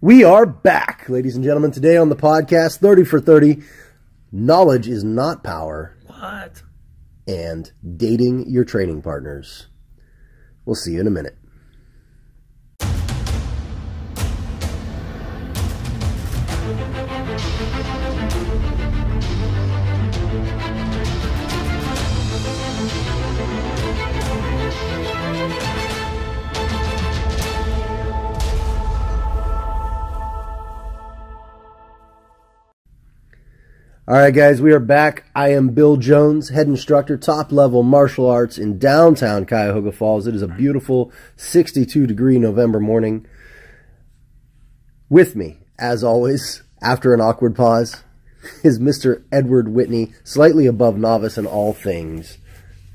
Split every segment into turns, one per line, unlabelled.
We are back, ladies and gentlemen. Today on the podcast, 30 for 30, knowledge is not power,
What?
and dating your training partners. We'll see you in a minute. All right, guys, we are back. I am Bill Jones, head instructor, top level martial arts in downtown Cuyahoga Falls. It is a beautiful 62 degree November morning. With me, as always, after an awkward pause, is Mr. Edward Whitney, slightly above novice in all things.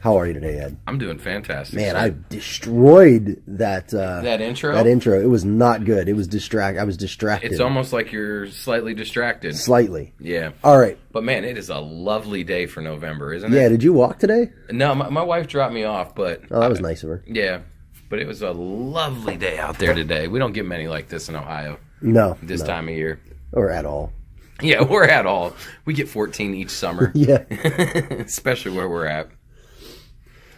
How are you today, Ed?
I'm doing fantastic.
Man,
sir.
I destroyed that uh,
That intro?
That intro, it was not good. It was distract. I was distracted.
It's almost like you're slightly distracted.
slightly.
Yeah.
All right.
But man, it is a lovely day for November, isn't it? Yeah.
Did you walk today?
No, my, my wife dropped me off, but
Oh, that was nice of her.
yeah. But it was a lovely day out there today. We don't get many like this in Ohio
No,
this
no.
time of year.
or at all.
Yeah, we're at all. We get 14 each summer,
Yeah.
especially where we're at.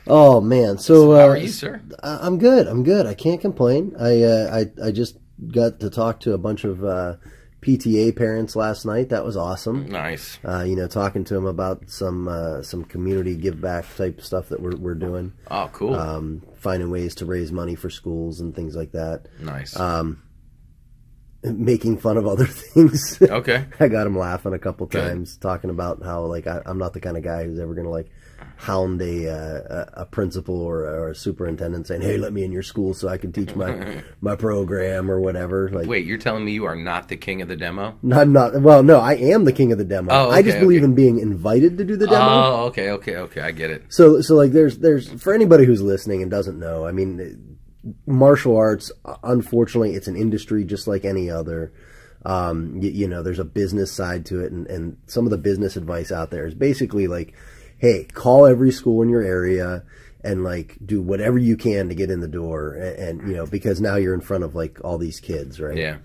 Oh man. So,
How
uh,
are you, sir?
I'm good. I'm good. I can't complain. I uh, I I just got to talk to a bunch of uh, PTA parents last night. That was awesome.
Nice.
Uh, you know, talking to them about some uh, some community give back type stuff that we're we're doing.
Oh, cool.
Um, finding ways to raise money for schools and things like that.
nice.
Um, making fun of other things.
okay.
I got him laughing a couple
Good.
times, talking about how like I, I'm not the kind of guy who's ever gonna like hound a uh, a, a principal or, or a superintendent saying, "Hey, let me in your school so I can teach my my program or whatever." Like,
Wait, you're telling me you are not the king of the demo?
no, I'm not. Well, no, I am the king of the demo.
Oh, okay,
I just believe
okay.
in being invited to do the demo.
Oh, okay, okay, okay. I get it.
So, so like, there's, there's for anybody who's listening and doesn't know. I mean, martial arts. Unfortunately, it's an industry just like any other. Um, you, you know, there's a business side to it, and, and some of the business advice out there is basically like, hey, call every school in your area and like do whatever you can to get in the door, and, and you know, because now you're in front of like all these kids, right?
Yeah.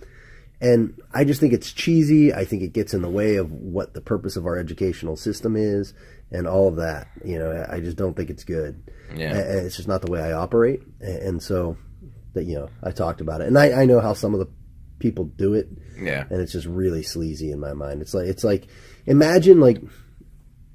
And I just think it's cheesy. I think it gets in the way of what the purpose of our educational system is and all of that. You know, I just don't think it's good.
Yeah.
It's just not the way I operate. And so, that you know, I talked about it. And I, I know how some of the people do it.
Yeah.
And it's just really sleazy in my mind. It's like, it's like, imagine like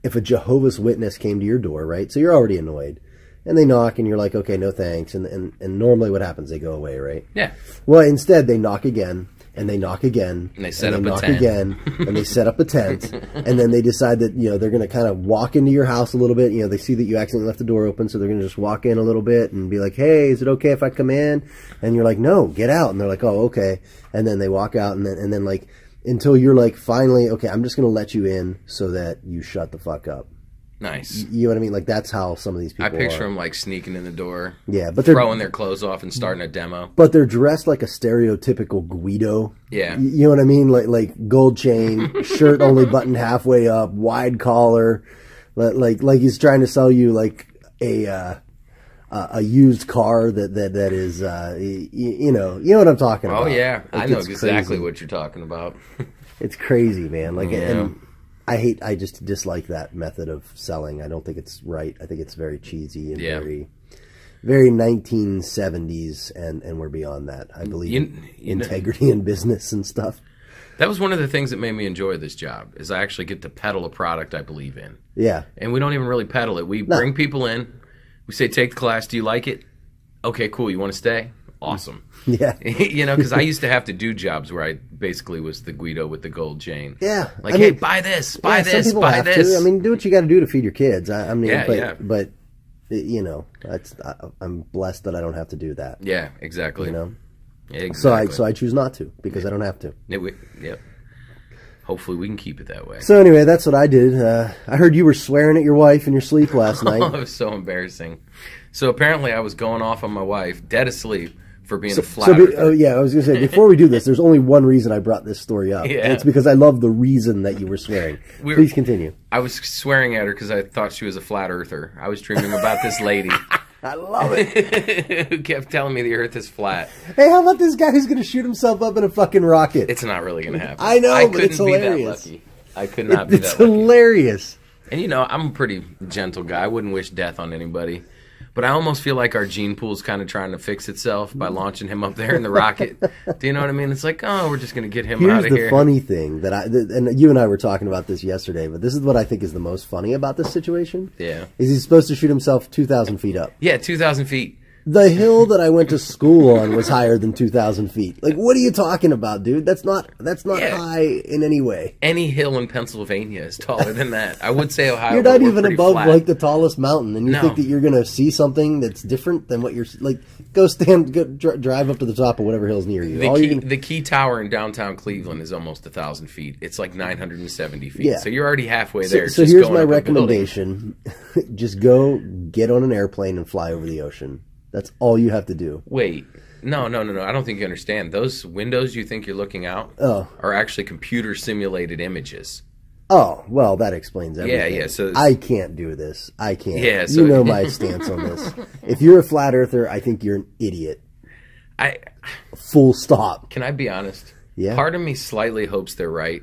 if a Jehovah's Witness came to your door, right? So you're already annoyed. And they knock and you're like, okay, no thanks. And, and, and normally what happens? They go away, right?
Yeah.
Well, instead they knock again and they knock again
And they set
and
up a
knock
tent.
again and they set up a tent and then they decide that you know they're going to kind of walk into your house a little bit. You know, they see that you accidentally left the door open, so they're going to just walk in a little bit and be like, "Hey, is it okay if I come in?" And you're like, "No, get out." And they're like, "Oh, okay." And then they walk out and then and then like until you're like finally, "Okay, I'm just going to let you in so that you shut the fuck up."
Nice.
You know what I mean? Like that's how some of these people
I picture
are.
them like sneaking in the door,
Yeah, but they're
throwing their clothes off, and starting a demo.
but they're dressed like a stereotypical Guido.
Yeah.
You know what I mean? Like like gold chain, shirt only buttoned halfway up, wide collar, li- like like he's trying to sell you like a uh, a used car that that that is uh, y- y- you know you know what I'm talking about.
Oh
about.
yeah, I know exactly
crazy.
what you're talking about.
It's crazy, man. Like
Yeah.
and I hate I just dislike that method of selling. I don't think it's right. I think it's very cheesy and
Yeah.
very very 1970s and and we're beyond that. I believe
You-
in
you know-
integrity in business and stuff.
That was one of the things that made me enjoy this job. Is I actually get to peddle a product I believe in,
Yeah.
and we don't even really peddle it. We bring people in. We say, "Take the class. Do you like it? Okay, cool. You want to stay? Awesome."
Yeah.
you know, because I used to have to do jobs where I basically was the Guido with the gold chain.
Yeah.
Like,
I
hey,
mean-
buy this, buy
Yeah,
this, buy this.
To. I mean, do what you got to do to feed your kids. I, I mean,
Yeah,
but,
yeah.
but you know, that's I, I'm blessed that I don't have to do that.
yeah, exactly.
You know,
exactly.
so I so I choose not to because I don't have to.
Yeah, we- yep. Hopefully, we can keep it that way.
So anyway, that's what I did. Uh, I heard you were swearing at your wife in your sleep last
Oh,
night.
it was so embarrassing. So apparently, I was going off on my wife, dead asleep, for being a flat.
So, be,
earther.
oh yeah, I was gonna say before we do this, there's only one reason I brought this story up.
Yeah.
And it's because I love the reason that you were swearing.
We're-
Please continue.
I was swearing at her because I thought she was a flat earther. I was dreaming about this lady
I love it.
who kept telling me the Earth is flat.
Hey, how about this guy who's going to shoot himself up in a fucking rocket?
It's not really going to happen.
I know,
I
but
couldn't
it's
be
hilarious.
that lucky. I could not be
it's
lucky.
hilarious.
And you know, I'm a pretty gentle guy. I wouldn't wish death on anybody. But I almost feel like our gene pool is kind of trying to fix itself by launching him up there in the rocket. Do you know what I mean? It's like, oh, we're just going to get him out of here.
Here's the funny thing that I th- and you and I were talking about this yesterday, but this is what I think is the most funny about this situation.
Yeah.
Is he's supposed to shoot himself two thousand feet up.
Yeah, 2,000 feet.
The hill that I went to school on was higher than two thousand feet. Like, what are you talking about, dude? That's not that's not
Yeah.
high in any way.
Any hill in Pennsylvania is taller than that. I would say Ohio.
You're not even above
flat.
like the tallest mountain, and you
No.
think that you're gonna see something that's different than what you're like. Go stand, go dri- drive up to the top of whatever hill's near you.
The
All
key,
gonna,
the key tower in downtown Cleveland is almost a thousand feet. It's like 970 feet.
Yeah.
So you're already halfway there.
so
just
here's my
up a building.
recommendation: just go get on an airplane and fly over the ocean. That's all you have to do.
Wait, no, no, no, no. I don't think you understand. Those windows you think you're looking out
Oh.
are actually computer simulated images.
Oh well, that explains everything.
yeah, yeah. so-
I can't do this. I can't.
Yeah, so-
you know my stance on this. If you're a flat earther, I think you're an idiot.
I
Full stop.
can I be honest?
Yeah.
Part of me slightly hopes they're right,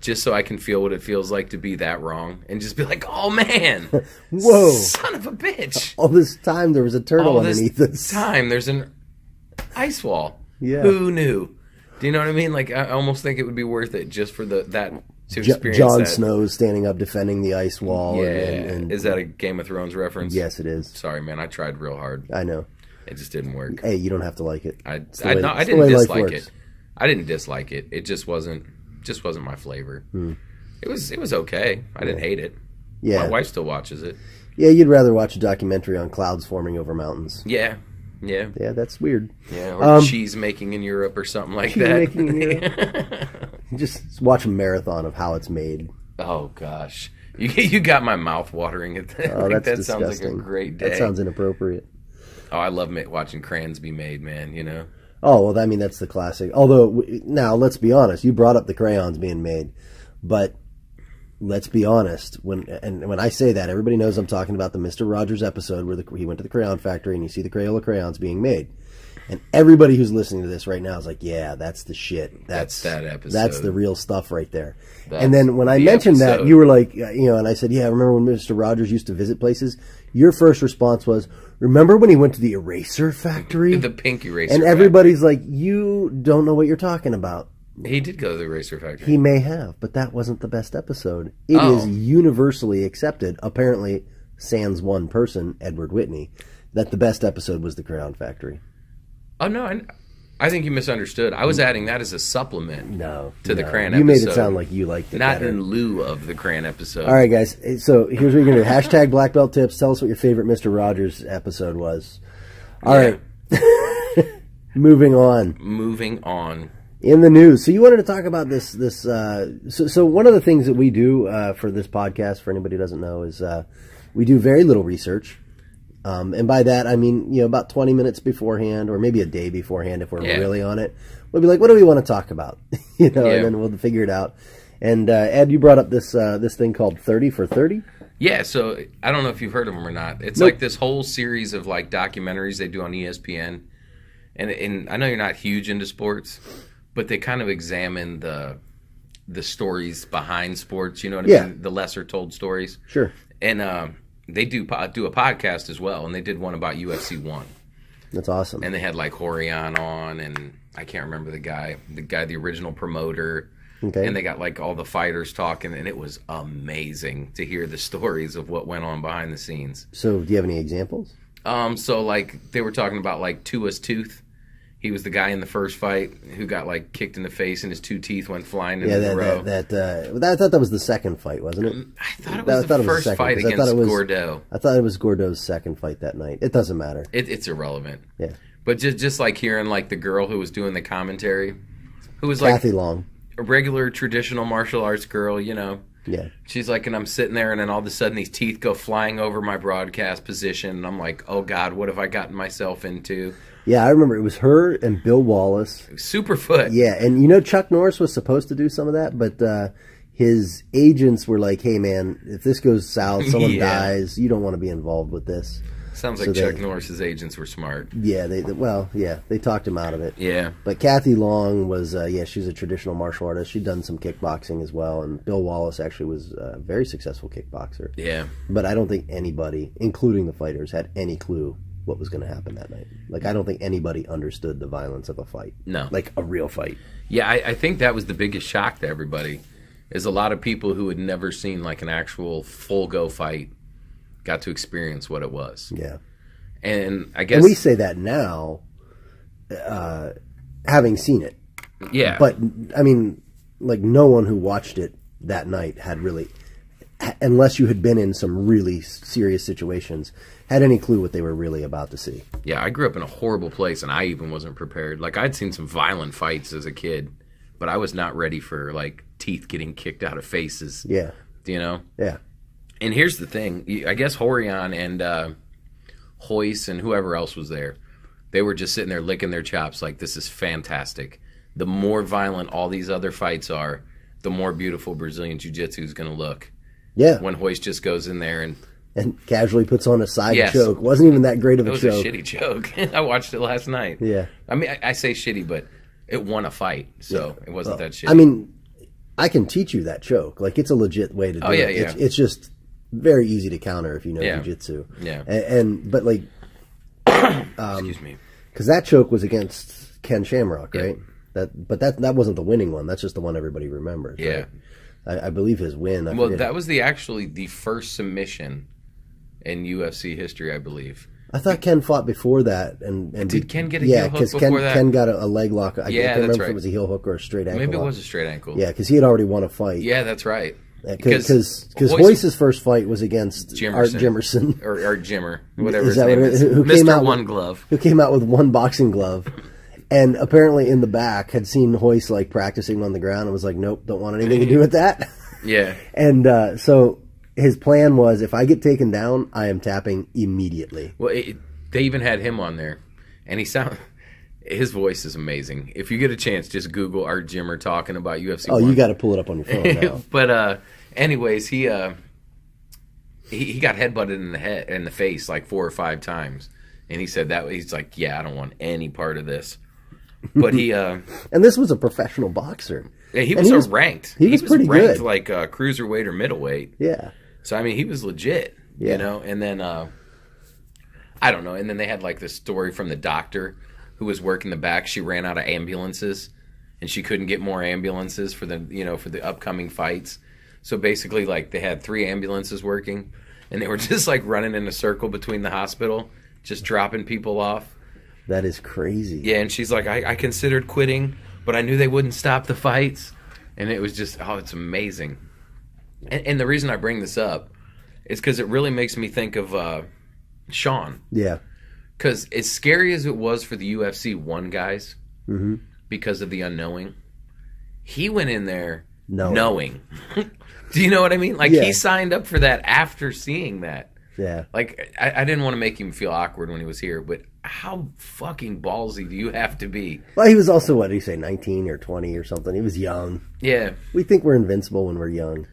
just so I can feel what it feels like to be that wrong and just be like, oh man,
Whoa.
son of a bitch.
All this time there was a turtle
All this
underneath us.
time there's an ice wall.
Yeah.
Who knew? Do you know what I mean? Like I almost think it would be worth it just for the that to experience
Jon
that.
Snow's standing up defending the ice wall.
Yeah,
and, and,
is that a Game of Thrones reference?
yes, it is.
Sorry, man. I tried real hard.
I know.
It just didn't work.
Hey, you don't have to like it.
I I, no, I didn't dislike it. I didn't dislike it. It just wasn't just wasn't my flavor.
Hmm.
It was it was okay. I didn't hate it.
Yeah,
My wife still watches it.
yeah. You'd rather watch a documentary on clouds forming over mountains.
Yeah, yeah,
Yeah, that's weird.
yeah. Or
Um,
cheese making in Europe or something like
Cheese
that.
Just watch a marathon of how it's made.
oh gosh, you you got my mouth watering at that.
Oh, that's
that sounds like a great day.
That sounds inappropriate.
oh, I love watching crayons be made, man. You know.
Oh well, I mean that's the classic. Although now let's be honest, you brought up the crayons being made, but let's be honest. When and when I say that, everybody knows I'm talking about the Mister Rogers episode where the, he went to the crayon factory and you see the Crayola crayons being made, and everybody who's listening to this right now is like, "Yeah, that's the shit. That's,
That's that episode.
That's the real stuff right there."
That's
and then when I mentioned that, you were like, uh, you know, and I said, "Yeah, I remember when Mister Rogers used to visit places." Your first response was, "Remember when he went to the eraser factory?"
The pink eraser.
And everybody's like, you don't know what you're talking about.
he did go to the eraser factory.
He may have, but that wasn't the best episode. It is
Oh.
universally accepted, apparently, sans one person, Edward Whitney, that the best episode was The Crayon Factory.
oh no, I, I think you misunderstood. I was adding that as a supplement.
No.
To the Crayon.
You made it
episode.
sound like you liked it
Not
better.
in lieu of the Crayon episode.
All right, guys. So here's what you're going to do. Hashtag Black Belt Tips. Tell us what your favorite Mr. Rogers episode was. All
Yeah.
right. Moving on.
Moving on.
in the news. So you wanted to talk about this this uh so so one of the things that we do uh for this podcast for anybody who doesn't know is uh we do very little research. Um and by that I mean, you know, about 20 minutes beforehand or maybe a day beforehand if we're
Yeah.
really on it. We'll be like, what do we want to talk about? you know,
Yeah.
and then we'll figure it out. And uh Ed, you brought up this uh this thing called 30 for 30.
Yeah, so I don't know if you've heard of them or not. It's
Nope.
like this whole series of like documentaries they do on ESPN, and and I know you're not huge into sports, but they kind of examine the the stories behind sports. You know what I
Yeah.
mean? The lesser told stories,
Sure.
and um, they do do a podcast as well, and they did one about UFC one,
That's awesome.
and they had like Rorion on, and I can't remember the guy, the guy, the original promoter.
Okay.
And they got like all the fighters talking, and it was amazing to hear the stories of what went on behind the scenes.
so do you have any examples?
Um, so like they were talking about like Tua's tooth. He was the guy in the first fight who got like kicked in the face, and his two teeth went flying
Yeah,
the
that
row.
that that, uh, that I thought that was the second fight, wasn't it?
I thought it
that- I
was the
thought it was
first
second,
fight
'cause I
against
thought it was-
Gordo.
I thought it was Gordo's second fight that night. It doesn't matter.
It, it's irrelevant.
Yeah.
But just just like hearing like the girl who was doing the commentary, who was like
Kathy Long.
a regular traditional martial arts girl, you know.
Yeah.
She's like, and I'm sitting there, and then all of a sudden these teeth go flying over my broadcast position, and I'm like, oh god, what have I gotten myself into?
Yeah, I remember it was her and Bill Wallace.
Superfoot.
Yeah, and you know Chuck Norris was supposed to do some of that, but uh, his agents were like, "Hey, man, if this goes south, someone
Yeah.
dies. You don't want to be involved with this."
Sounds like
they-
Chuck Norris's agents were smart.
Yeah, they, they well, yeah, they talked him out of it.
Yeah.
But Kathy Long was, uh, yeah, she's a traditional martial artist. She'd done some kickboxing as well, and Bill Wallace actually was a very successful kickboxer.
Yeah.
But I don't think anybody, including the fighters, had any clue what was going to happen that night. Like, I don't think anybody understood the violence of a fight.
No.
Like a real fight.
Yeah, I, I think that was the biggest shock to everybody. Is a lot of people who had never seen like an actual full go fight got to experience what it was.
Yeah.
And I guess
And we say that now, uh, having seen it.
yeah.
But, I mean, like, no one who watched it that night had really, unless you had been in some really serious situations, had any clue what they were really about to see.
Yeah, I grew up in a horrible place and I even wasn't prepared. Like I'd seen some violent fights as a kid, but I was not ready for like teeth getting kicked out of faces,
Yeah.
you know?
Yeah.
And here's the thing, I guess Rorion and uh Royce and whoever else was there, they were just sitting there licking their chops like this is fantastic. The more violent all these other fights are, the more beautiful Brazilian jiu-jitsu is going to look.
Yeah.
When Royce just goes in there and
and casually puts on a side
Yes.
choke. Wasn't even that great of a joke.
it was
choke.
a shitty joke. I watched it last night.
Yeah.
I mean, I, I say shitty, but it won a fight, so it wasn't that shitty.
I mean, I can teach you that choke. Like it's a legit way to oh, do
Oh, yeah,
it. It's,
yeah.
it's just very easy to counter if you know
Yeah.
jujitsu.
Yeah.
And, and but like um,
excuse me.
because that choke was against Ken Shamrock, right? That, but that that wasn't the winning one. That's just the one everybody remembers.
Yeah.
right? I, I believe his win. I
Well, that was the actually the first submission in UFC history, I believe.
I thought Ken fought before that, and, and
Did Ken get a
yeah,
heel hook
because Ken,
before that?
Ken got a, a leg lock. I
Yeah,
can't remember
that's
if it was a heel hook or a straight ankle.
Maybe it was a straight ankle.
Yeah, because he had already won a fight.
Yeah, that's right.
because because
Royce-
Royce's first fight was against Art
Jimerson.
Jimerson,
or, or Jimmer, whatever
Is
his
that
name
what it-
is,
who came
Mister
out with-
One Glove.
who came out with one boxing glove, and apparently in the back had seen Royce like practicing on the ground and was like, "Nope, don't want anything to do with that."
Yeah,
and uh, so his plan was, if I get taken down, I am tapping immediately.
well, it, they even had him on there, and he sound. His voice is amazing. If you get a chance, just Google Art Jimmer talking about UFC.
Oh,
1.
you got to pull it up on your phone now.
but uh, anyways, he uh, he he got headbutted in the head in the face like four or five times, and he said that he's like, yeah, I don't want any part of this. But he uh,
and this was a professional boxer.
yeah, he was,
he
a
was-
ranked.
he was pretty
ranked
good.
like uh, cruiserweight or middleweight.
Yeah,
So I mean, he was legit,
Yeah.
you know. And then uh, I don't know. And then they had like this story from the doctor who was working the back. She ran out of ambulances, and she couldn't get more ambulances for the you know for the upcoming fights. So basically, like they had three ambulances working, and they were just like running in a circle between the hospital, just dropping people off.
That is crazy.
Yeah, and she's like, I, I considered quitting, but I knew they wouldn't stop the fights. And it was just, oh, it's amazing. And, and the reason I bring this up is because it really makes me think of uh, Sean.
yeah,
Because as scary as it was for the UFC one guys,
Mm-hmm.
because of the unknowing, he went in there
Knowing.
knowing. Do you know what I mean? Like
Yeah.
he signed up for that after seeing that.
yeah.
Like I, I didn't want to make him feel awkward when he was here, but how fucking ballsy do you have to be?
Well, he was also what did he say, nineteen or twenty or something? He was young.
Yeah,
We think we're invincible when we're young.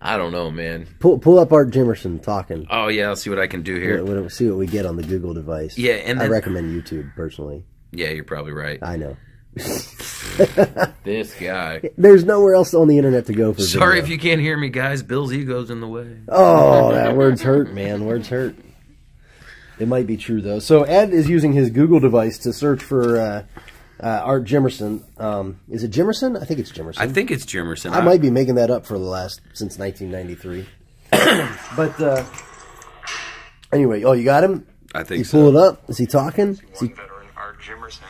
I don't know, man.
Pull pull up Art Jimerson talking.
Oh yeah, I'll see what I can do here.
We'll, we'll see what we get on the Google device.
Yeah, and
I recommend YouTube personally.
Yeah, you're probably right.
I know.
This guy.
There's nowhere else on the internet to go for.
Sorry
video.
if you can't hear me, guys. Bill's ego's in the way.
Oh, that words hurt, man. Words hurt. It might be true though. So Ed is using his Google device to search for uh, uh, Art Jimerson. Um, is it Jimerson? I think it's Jimerson.
I think it's Jimerson.
I might be making that up for the last since 1993. but uh, anyway, oh, you got him.
I think
You
think
pull
so.
it up. Is he talking? Is he,
veteran, Art Jimerson.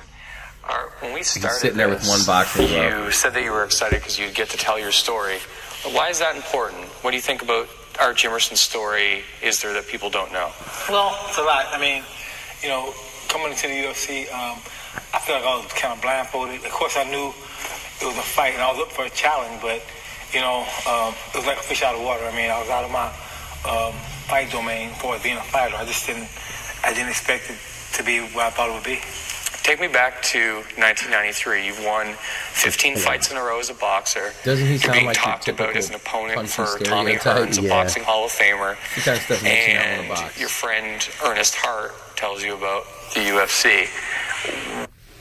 Art, when we started
sitting there with one boxing glove.
You said that you were excited because you'd get to tell your story. Why is that important? What do you think about Art Jimerson's story? Is there that people don't know?
Well, it's a lot. I mean, you know, coming into the UFC, um, I feel like I was kind of blindfolded. Of course, I knew it was a fight, and I was up for a challenge, but you know, um, it was like a fish out of water. I mean, I was out of my um, fight domain for being a fighter. I just didn't, I didn't expect it to be what I thought it would be.
Take me back to 1993. You've won 15 fights in a row as a boxer.
Doesn't he
You're
sound
being
like
talked about as an opponent for Tommy? Hearns, a
Yeah.
boxing Hall of Famer.
He kind of doesn't
And your friend Ernest Hart tells you about the UFC.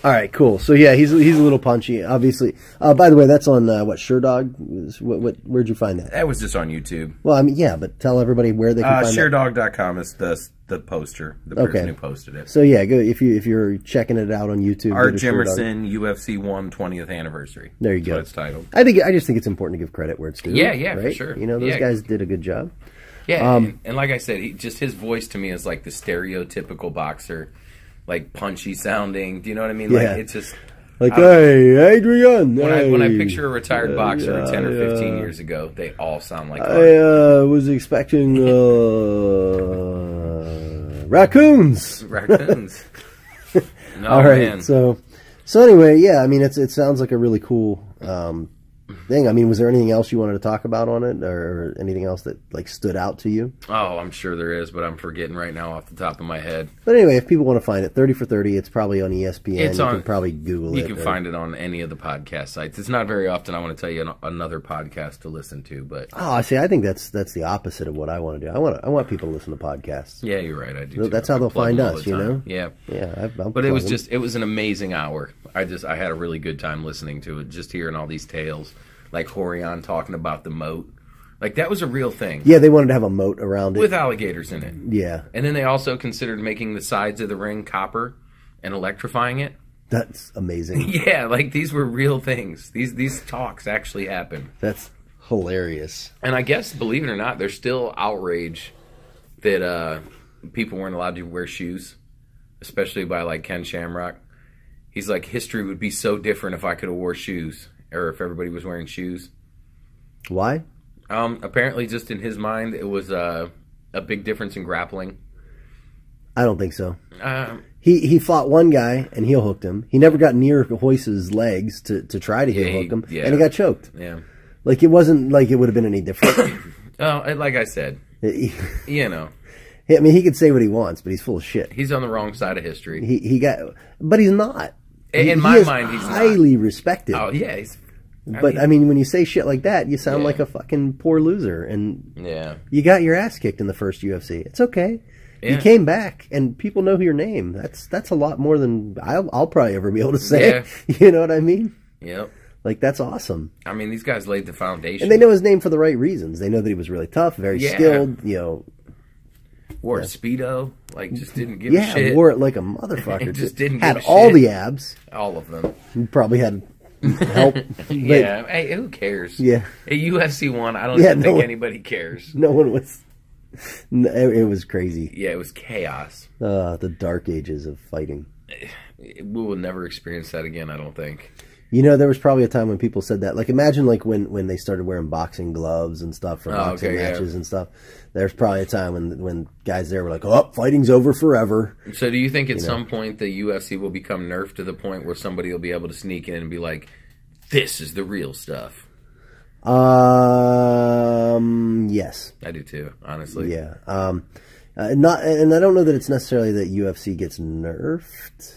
All right, cool. So yeah, he's he's a little punchy, obviously. Uh, by the way, that's on uh, what Sherdog. What, what where'd you find that?
That was just on YouTube.
Well, I mean, yeah, but tell everybody where they can
Uh,
find that.
Sherdog.com is the the poster, the person
Okay.
who posted it.
So yeah, go if you if you're checking it out on YouTube.
Art
go to Sherdog.
Jimerson UFC One 20th anniversary.
There you
That's
go.
what it's titled.
I think I just think it's important to give credit where it's due.
Yeah, yeah, for sure.
You know, those
Yeah.
guys did a good job.
Yeah,
Um,
and, and like I said, he, just his voice to me is like the stereotypical boxer, like punchy sounding. Do you know what I mean?
Yeah.
Like it's just
Like,
I-
hey, Adrian.
when I when I picture a retired
Uh,
boxer
yeah,
ten or fifteen
yeah.
years ago, they all sound like.
I uh, was expecting uh, raccoons.
raccoons. no,
All right,
man.
so so anyway, yeah, I mean, it's it sounds like a really cool um, thing. I mean, was there anything else you wanted to talk about on it, or anything else that like stood out to you?
oh, I'm sure there is, but I'm forgetting right now off the top of my head.
But anyway, if people want to find it, thirty for thirty, it's probably on ESPN.
It's
you
on-
can probably Google
You
it.
can
or-
find it on any of the podcast sites. It's not very often I want to tell you an, another podcast to listen to, but
Oh, I see. I think that's that's the opposite of what I want to do. I want to, I want people to listen to podcasts.
yeah, you're right. I do.
So that's how
I
they'll find us,
the
you know?
Yeah.
Yeah, I,
But it was
them.
just it was an amazing hour. I just I had a really good time listening to it, just hearing all these tales, like Rorion talking about the moat. Like that was a real thing
yeah. They wanted to have a moat around it.
with alligators in it.
yeah,
And then they also considered making the sides of the ring copper and electrifying it.
that's amazing.
Yeah, like these were real things. These these talks actually happened.
that's hilarious.
And I guess, believe it or not, there's still outrage that uh, people weren't allowed to wear shoes, especially by like Ken Shamrock. He's like, history would be so different if I could have wore shoes, or if everybody was wearing shoes.
Why?
Um, apparently, just in his mind, it was uh, a big difference in grappling.
I don't think so.
Um,
He he fought one guy and heel hooked him. He never got near Royce's legs to, to try to heel
Yeah,
hook him,
yeah.
and he got choked.
yeah.
Like it wasn't like it would have been any different.
Oh, like I said, you know,
I mean, he could say what he wants, but he's full of shit.
he's on the wrong side of history.
He he got, but he's not.
In-
He- he
my
is
mind, he's not.
highly respected.
Oh yeah, he's.
But I mean, when you say shit like that, you sound
Yeah.
like a fucking poor loser, and
yeah.
you got your ass kicked in the first UFC. It's okay. You came back, and people know your name. That's that's a lot more than I'll, I'll probably ever be able to say.
Yeah.
You know what I mean?
Yep.
Like that's awesome.
I mean, these guys laid the foundation.
And they know his name for the right reasons. They know that he was really tough, very
Yeah.
skilled. You know,
wore a speedo, like just didn't give a
yeah,
shit.
wore it like a motherfucker.
Just didn't
had
give a
all
shit.
the abs.
All of them.
He probably had help. but
yeah. Hey, who cares?
Yeah.
A UFC one, I don't
Yeah, no
think
one-
anybody cares.
No one was. It was crazy.
Yeah, it was chaos.
Uh, the dark ages of fighting.
We will never experience that again. I don't think.
You know, there was probably a time when people said that. Like, imagine like when when they started wearing boxing gloves and stuff for
Oh,
boxing
okay, yeah.
matches and stuff. There's probably a time when when guys there were like, "Oh, fighting's over forever."
So, do you think at some point the UFC will become nerfed to the point where somebody will be able to sneak in and be like, "This is the real stuff"?
Um, yes,
I do too, honestly.
yeah. Um, uh, not, and I don't know that it's necessarily that UFC gets nerfed.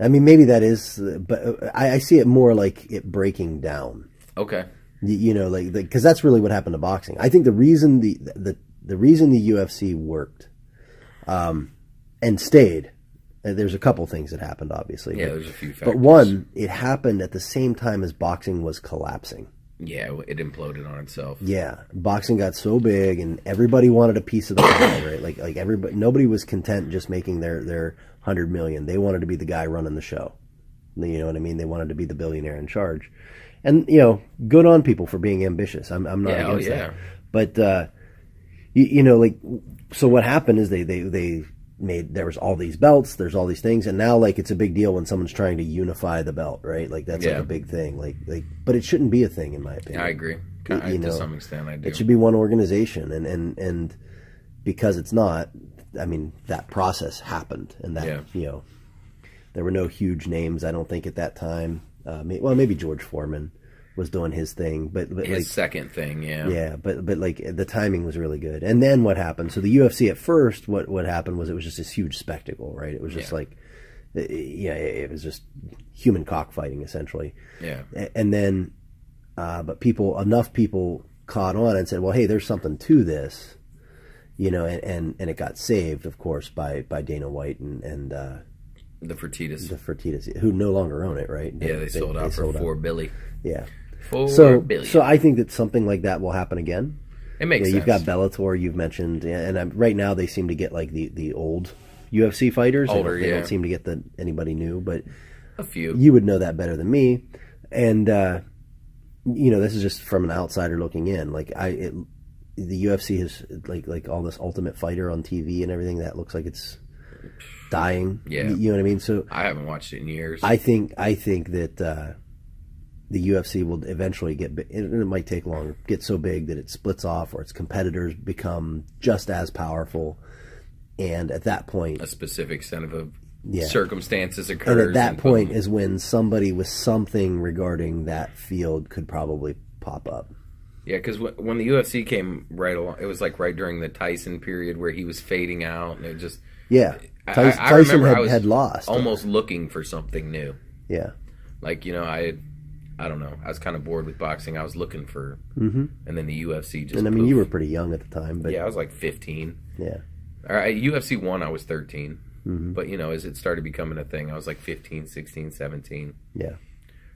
I mean, maybe that is, but I, I see it more like it breaking down.
Okay.
Y- you know like because that's really what happened to boxing i think the reason the the, the reason the ufc worked um and stayed uh, there's a couple things that happened obviously
Yeah,
but,
there's a few
but one it happened at the same time as boxing was collapsing
Yeah, it imploded on itself.
yeah boxing got so big and everybody wanted a piece of the pie right like like everybody nobody was content just making their their 100 million. They wanted to be the guy running the show. You know what i mean? They wanted to be the billionaire in charge. And you know good on people for being ambitious. I'm, I'm not
Yeah, oh,
against
yeah.
that but uh you, you know like so what happened is they they they made there was all these belts there's all these things and now like it's a big deal when someone's trying to unify the belt right? Like that's like a big thing. Like like but it shouldn't be a thing in my opinion.
I agree.
You
I, to
know,
some extent, I do.
it should be one organization, and and and because it's not, I mean, that process happened, and that
Yeah.
you know, there were no huge names. I don't think at that time. Uh, may, well, maybe George Foreman was doing his thing, but but
His
like
second thing, yeah.
yeah, but but like the timing was really good. And then what happened? So the UFC at first, what what happened was it was just this huge spectacle, right? It was just
Yeah.
like Yeah, it was just human cockfighting essentially.
Yeah.
And then uh, but people enough people caught on and said well hey there's something to this you know and and, and it got saved of course by by dana white and and uh,
The Fertitas.
the fertitas who no longer own it right
yeah, they, sold out for four billy.
yeah
Four
so
billion.
so i think that something like that will happen again
it makes
yeah,
sense.
you've got bellator you've mentioned and um, right now they seem to get like the the old ufc fighters They don't- they,
yeah.
don't seem to get the anybody new but
a few.
you would know that better than me and uh you know this is just from an outsider looking in like i it, the ufc has like like all this ultimate fighter on tv and everything that looks like it's dying
Yeah.
you know what i mean so
I haven't watched it in years.
i think i think that uh the UFC will eventually get big, and it might take longer, get so big that it splits off or its competitors become just as powerful. And at that point,
a specific set of uh,
Yeah.
circumstances occurs.
and at that
and
point
boom.
is when somebody with something regarding that field could probably pop up.
Yeah, because when the UFC came right along, it was like right during the Tyson period where he was fading out, and it just
Yeah, Tyson,
I, I
Tyson had,
I was
had lost.
almost looking for something new.
Yeah,
Like you know, I had, I don't know, I was kind of bored with boxing. I was looking for, mm-hmm. and then the UFC just.
and I mean you were pretty young at the time, but
yeah, I was like fifteen.
yeah,
Or at UFC one, I was 13
Mm-hmm.
But you know, as it started becoming a thing, I was like 15, 16, 17.
yeah.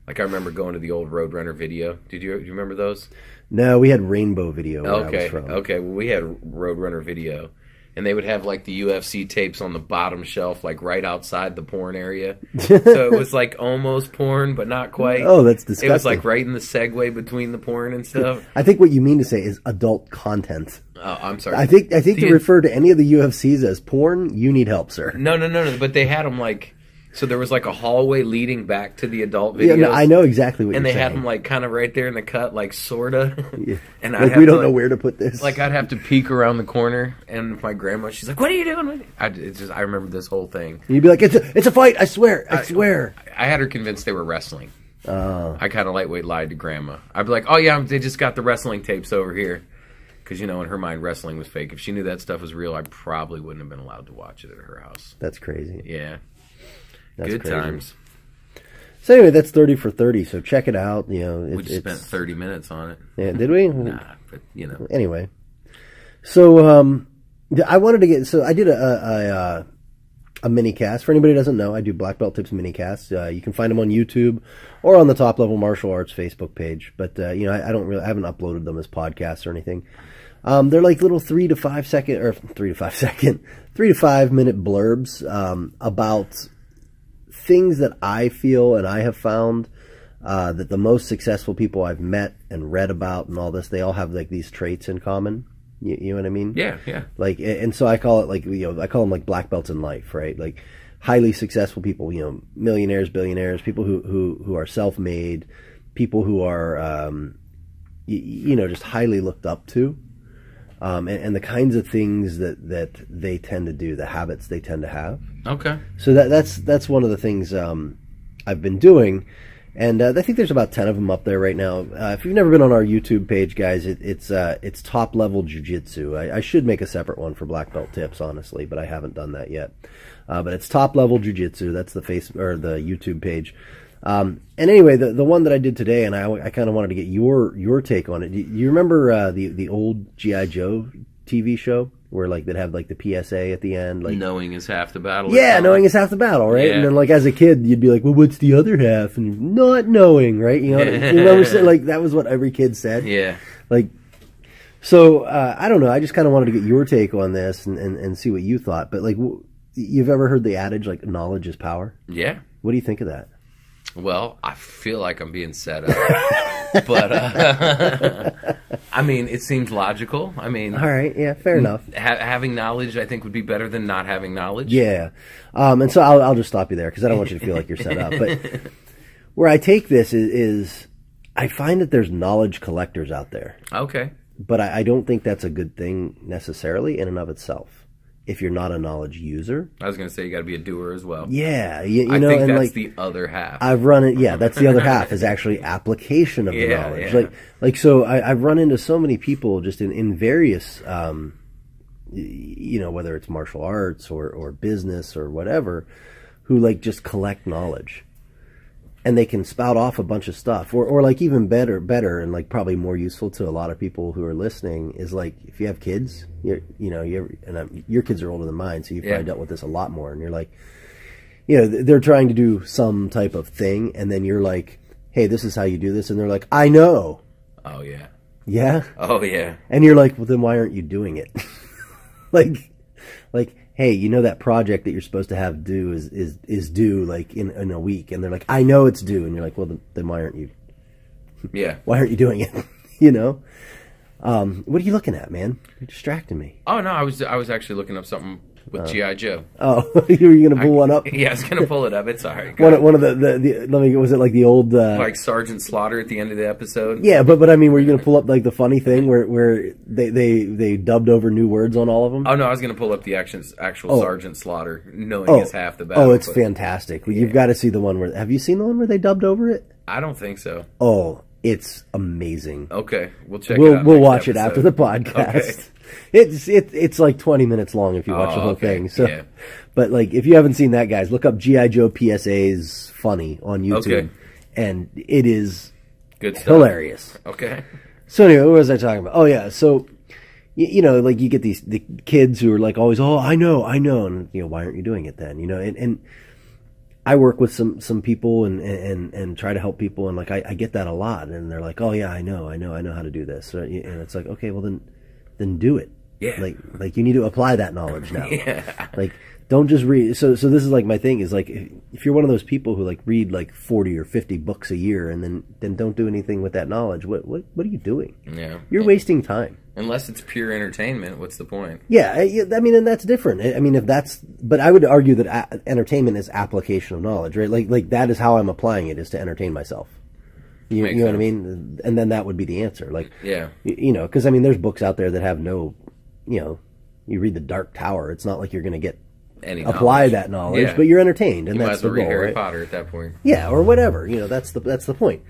Like I remember going to the old Roadrunner video. Did you, do you remember those?
No, we had Rainbow Video.
Okay. Okay. Well, we had Roadrunner video, and they would have like the UFC tapes on the bottom shelf, like right outside the porn area. so it was like almost porn, but not quite.
Oh, that's disgusting.
It was like right in the segue between the porn and stuff.
I think what you mean to say is adult content.
Oh, I'm sorry.
I think I think
The-
to refer to any of the UFCs as porn, you need help, sir.
No, no, no, no. But they had them like, so there was like a hallway leading back to the adult videos.
Yeah, no, I know exactly what
And they had
saying.
them like kind of right there in the cut, like sorta. Yeah. And
like
have
we don't know
like-
where to put this.
Like I'd have to peek around the corner, and my grandma, she's like, "What are you doing?" with it?" I it's just I remember this whole thing.
you'd be like, "It's a, it's a fight! I swear! I, swear!"
I had her convinced they were wrestling.
Oh,
I kind of lightweight lied to grandma. I'd be like, "Oh yeah, they just got the wrestling tapes over here," because you know in her mind wrestling was fake. If she knew that stuff was real, I probably wouldn't have been allowed to watch it at her house.
that's crazy.
Yeah,
That's
good
crazy.
times.
So anyway, that's thirty for thirty. So check it out. You know, it,
We just spent thirty minutes on it.
Yeah, did we?
Nah, but you know,
Anyway, so um, I wanted to get. So I did a a, a, uh, a mini cast. For anybody who doesn't know, I do Black Belt Tips mini casts. Uh, you can find them on YouTube or on the Top Level Martial Arts Facebook page. But uh, you know, I, I don't really, I haven't uploaded them as podcasts or anything. Um, they're like little three to five second or three to five second, three to five minute blurbs um, about things that I feel and I have found uh, that the most successful people I've met and read about and all this, they all have like these traits in common. You, you know what I mean?
yeah, yeah,
Like, and so I call it like you know I call them like black belts in life, right? Like highly successful people, you know, millionaires, billionaires, people who who who are self made, people who are um, y- you know just highly looked up to. Um, and, and the kinds of things that, that they tend to do, the habits they tend to have.
Okay.
So that that's that's one of the things um, I've been doing, and uh, I think there's about ten of them up there right now. Uh, if you've never been on our YouTube page, guys, it, it's uh, it's top level jujitsu. I, I should make a separate one for black belt tips, honestly, but I haven't done that yet. Uh, but it's top level jujitsu. That's the face or the YouTube page. Um, and anyway, the the one that I did today, and I, I kind of wanted to get your your take on it. You, you remember uh, the the old GI Joe TV show where like they'd have like the PSA at the end, like
Knowing is half the battle.
yeah, knowing is half the battle, right?
Yeah.
And then, like as a kid, you'd be like, "Well, what's the other half?" And not knowing, right? You know, you remember saying, like that was what every kid said.
Yeah.
Like, so uh, I don't know. I just kind of wanted to get your take on this and, and, and see what you thought. But like, w- you've ever heard the adage like knowledge is power?
Yeah.
What do you think of that?
Well, I feel like I'm being set up, but uh, I mean, it seems logical. I mean,
All right, yeah, fair enough.
ha- having knowledge, I think, would be better than not having knowledge.
Yeah. Um, and so I'll, I'll just stop you there because I don't want you to feel like you're set up. But where I take this is, is I find that there's knowledge collectors out there.
Okay.
but I, I don't think that's a good thing necessarily in and of itself. If you're not a knowledge user,
I was going to say you got to be a doer as well.
yeah, you, you
I
know,
think
and
that's
like
the other half.
I've run it. Yeah, that's the other half is actually application of the knowledge.
yeah.
Like, like so, I, I've run into so many people just in in various, um, you know, whether it's martial arts or or business or whatever, who like just collect knowledge and they can spout off a bunch of stuff or, or like even better better and like probably more useful to a lot of people who are listening is like if you have kids you you know you and I'm, your kids are older than mine so you've
Yeah.
probably dealt with this a lot more and you're like you know they're trying to do some type of thing and then you're like hey this is how you do this and they're like i know
Oh yeah.
yeah
Oh yeah.
and you're like well then why aren't you doing it like like hey you know that project that you're supposed to have due is is is due like in in a week. And they're like i know it's due. And you're like well then, then why aren't you?
Yeah.
why aren't you doing it? You know? Um what are you looking at man? You're distracting me.
Oh no, I was I was actually looking up something with GI Joe.
oh you were gonna pull one up
Yeah, I was gonna pull it up. It's alright.
one, of- one of the, the, the let me was it like the old uh
Like Sergeant Slaughter at the end of the episode.
yeah but but i mean were you gonna pull up like the funny thing where where they they they dubbed over new words on all of them
Oh no, I was gonna pull up the action, actual
Oh.
Sergeant Slaughter, knowing it's half the battle.
oh it's
but
fantastic you've got to see the one where have you seen the one where they dubbed over it
I don't think so.
Oh, it's amazing.
Okay, we'll check.
We'll
out
we'll watch it after the podcast.
Okay.
It's it, it's like twenty minutes long if you watch the
Oh,
whole
okay.
thing. So,
Yeah.
but like if you haven't seen that, guys, look up GI Joe PSA's funny on YouTube,
Okay.
and it is
Good stuff.
hilarious.
Okay.
So anyway, what was I talking about? Oh yeah, so you, you know, like you get these the kids who are like always, oh, I know, I know, and you know, why aren't you doing it then? You know, and and I work with some some people and and and try to help people, and like I, I get that a lot, and they're like, oh yeah, I know, I know, I know how to do this, and it's like, okay, well then, then do it.
Yeah.
Like like you need to apply that knowledge now.
Yeah.
Like don't just read. So so this is like my thing is like if, you're one of those people who like read like forty or fifty books a year and then then don't do anything with that knowledge, what what what are you doing?
Yeah.
You're wasting time.
Unless it's pure entertainment, what's the point?
Yeah, I, yeah, I mean, and that's different. I I mean, if that's, but I would argue that a- entertainment is application of knowledge, right? Like, like that is how I'm applying it is to entertain myself. You,
Makes
you know what I mean? And then that would be the answer. Like,
Yeah.
you know, because I mean, there's books out there that have no, you know, you read the Dark Tower. It's not like you're going to get
Any
apply
knowledge.
that knowledge,
Yeah.
but you're entertained, and
You
that's the goal,
Harry
right?
Potter at that point.
yeah or whatever you know that's the that's the point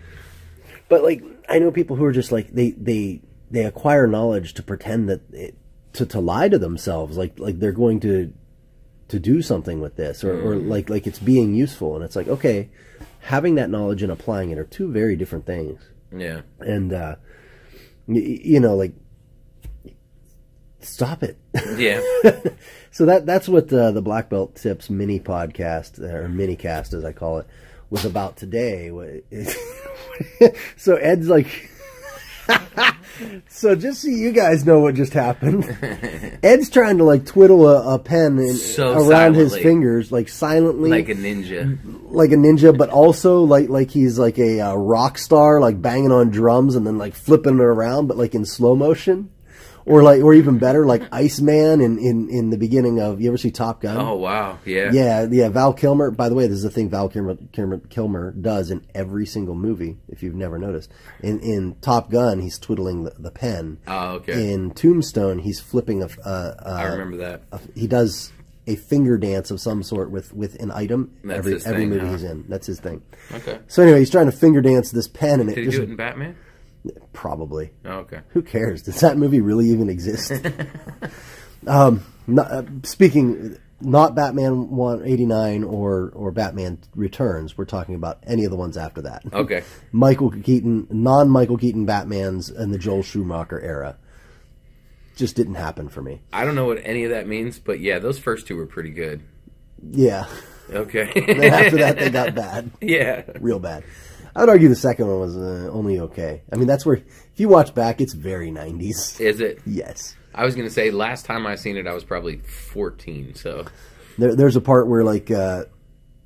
but like i know people who are just like they they they acquire knowledge to pretend that it, to to lie to themselves like like they're going to to do something with this or, or mm. like like it's being useful and it's like okay having that knowledge and applying it are two very different things
Yeah.
and uh you know like stop it
Yeah.
so that that's what uh, the Black Belt Tips mini podcast or mini cast as I call it was about today. So Ed's like, so just so you guys know what just happened, Ed's trying to like twiddle a, a pen in,
So
around his fingers, like silently,
like a ninja.
like a ninja, but also like like he's like a uh, rock star, like banging on drums and then like flipping it around, but like in slow motion, or like or even better, like Iceman in in in the beginning of you ever see Top Gun?
Oh wow. Yeah.
Yeah, yeah. Val Kilmer. By the way, this is a thing Val Kilmer, Kilmer, Kilmer does in every single movie. If you've never noticed, in in Top Gun, he's twiddling the, the pen.
Oh, okay.
In Tombstone, he's flipping a. a- a-
I remember that.
a- he does a finger dance of some sort with with an item.
That's
every every
thing,
movie
huh?
he's in. That's his thing.
Okay.
So anyway, he's trying to finger dance this pen, and it
Did he
just
do it in Batman?
Probably.
Oh, okay.
Who cares? Does that movie really even exist? um, not, uh, speaking, not Batman one eighty nine or or Batman Returns. We're talking about any of the ones after that.
Okay.
Michael Keaton, non Michael Keaton Batman's in the Joel Schumacher era. Just didn't happen for me.
I don't know what any of that means, but yeah, those first two were pretty good.
Yeah.
Okay.
Then after that, they got bad,
yeah.
real bad. I would argue the second one was uh, only okay. I mean, that's where if you watch back, it's very nineties.
Is it?
Yes.
I was gonna say last time I seen it, I was probably fourteen. So
There, there's a part where like uh,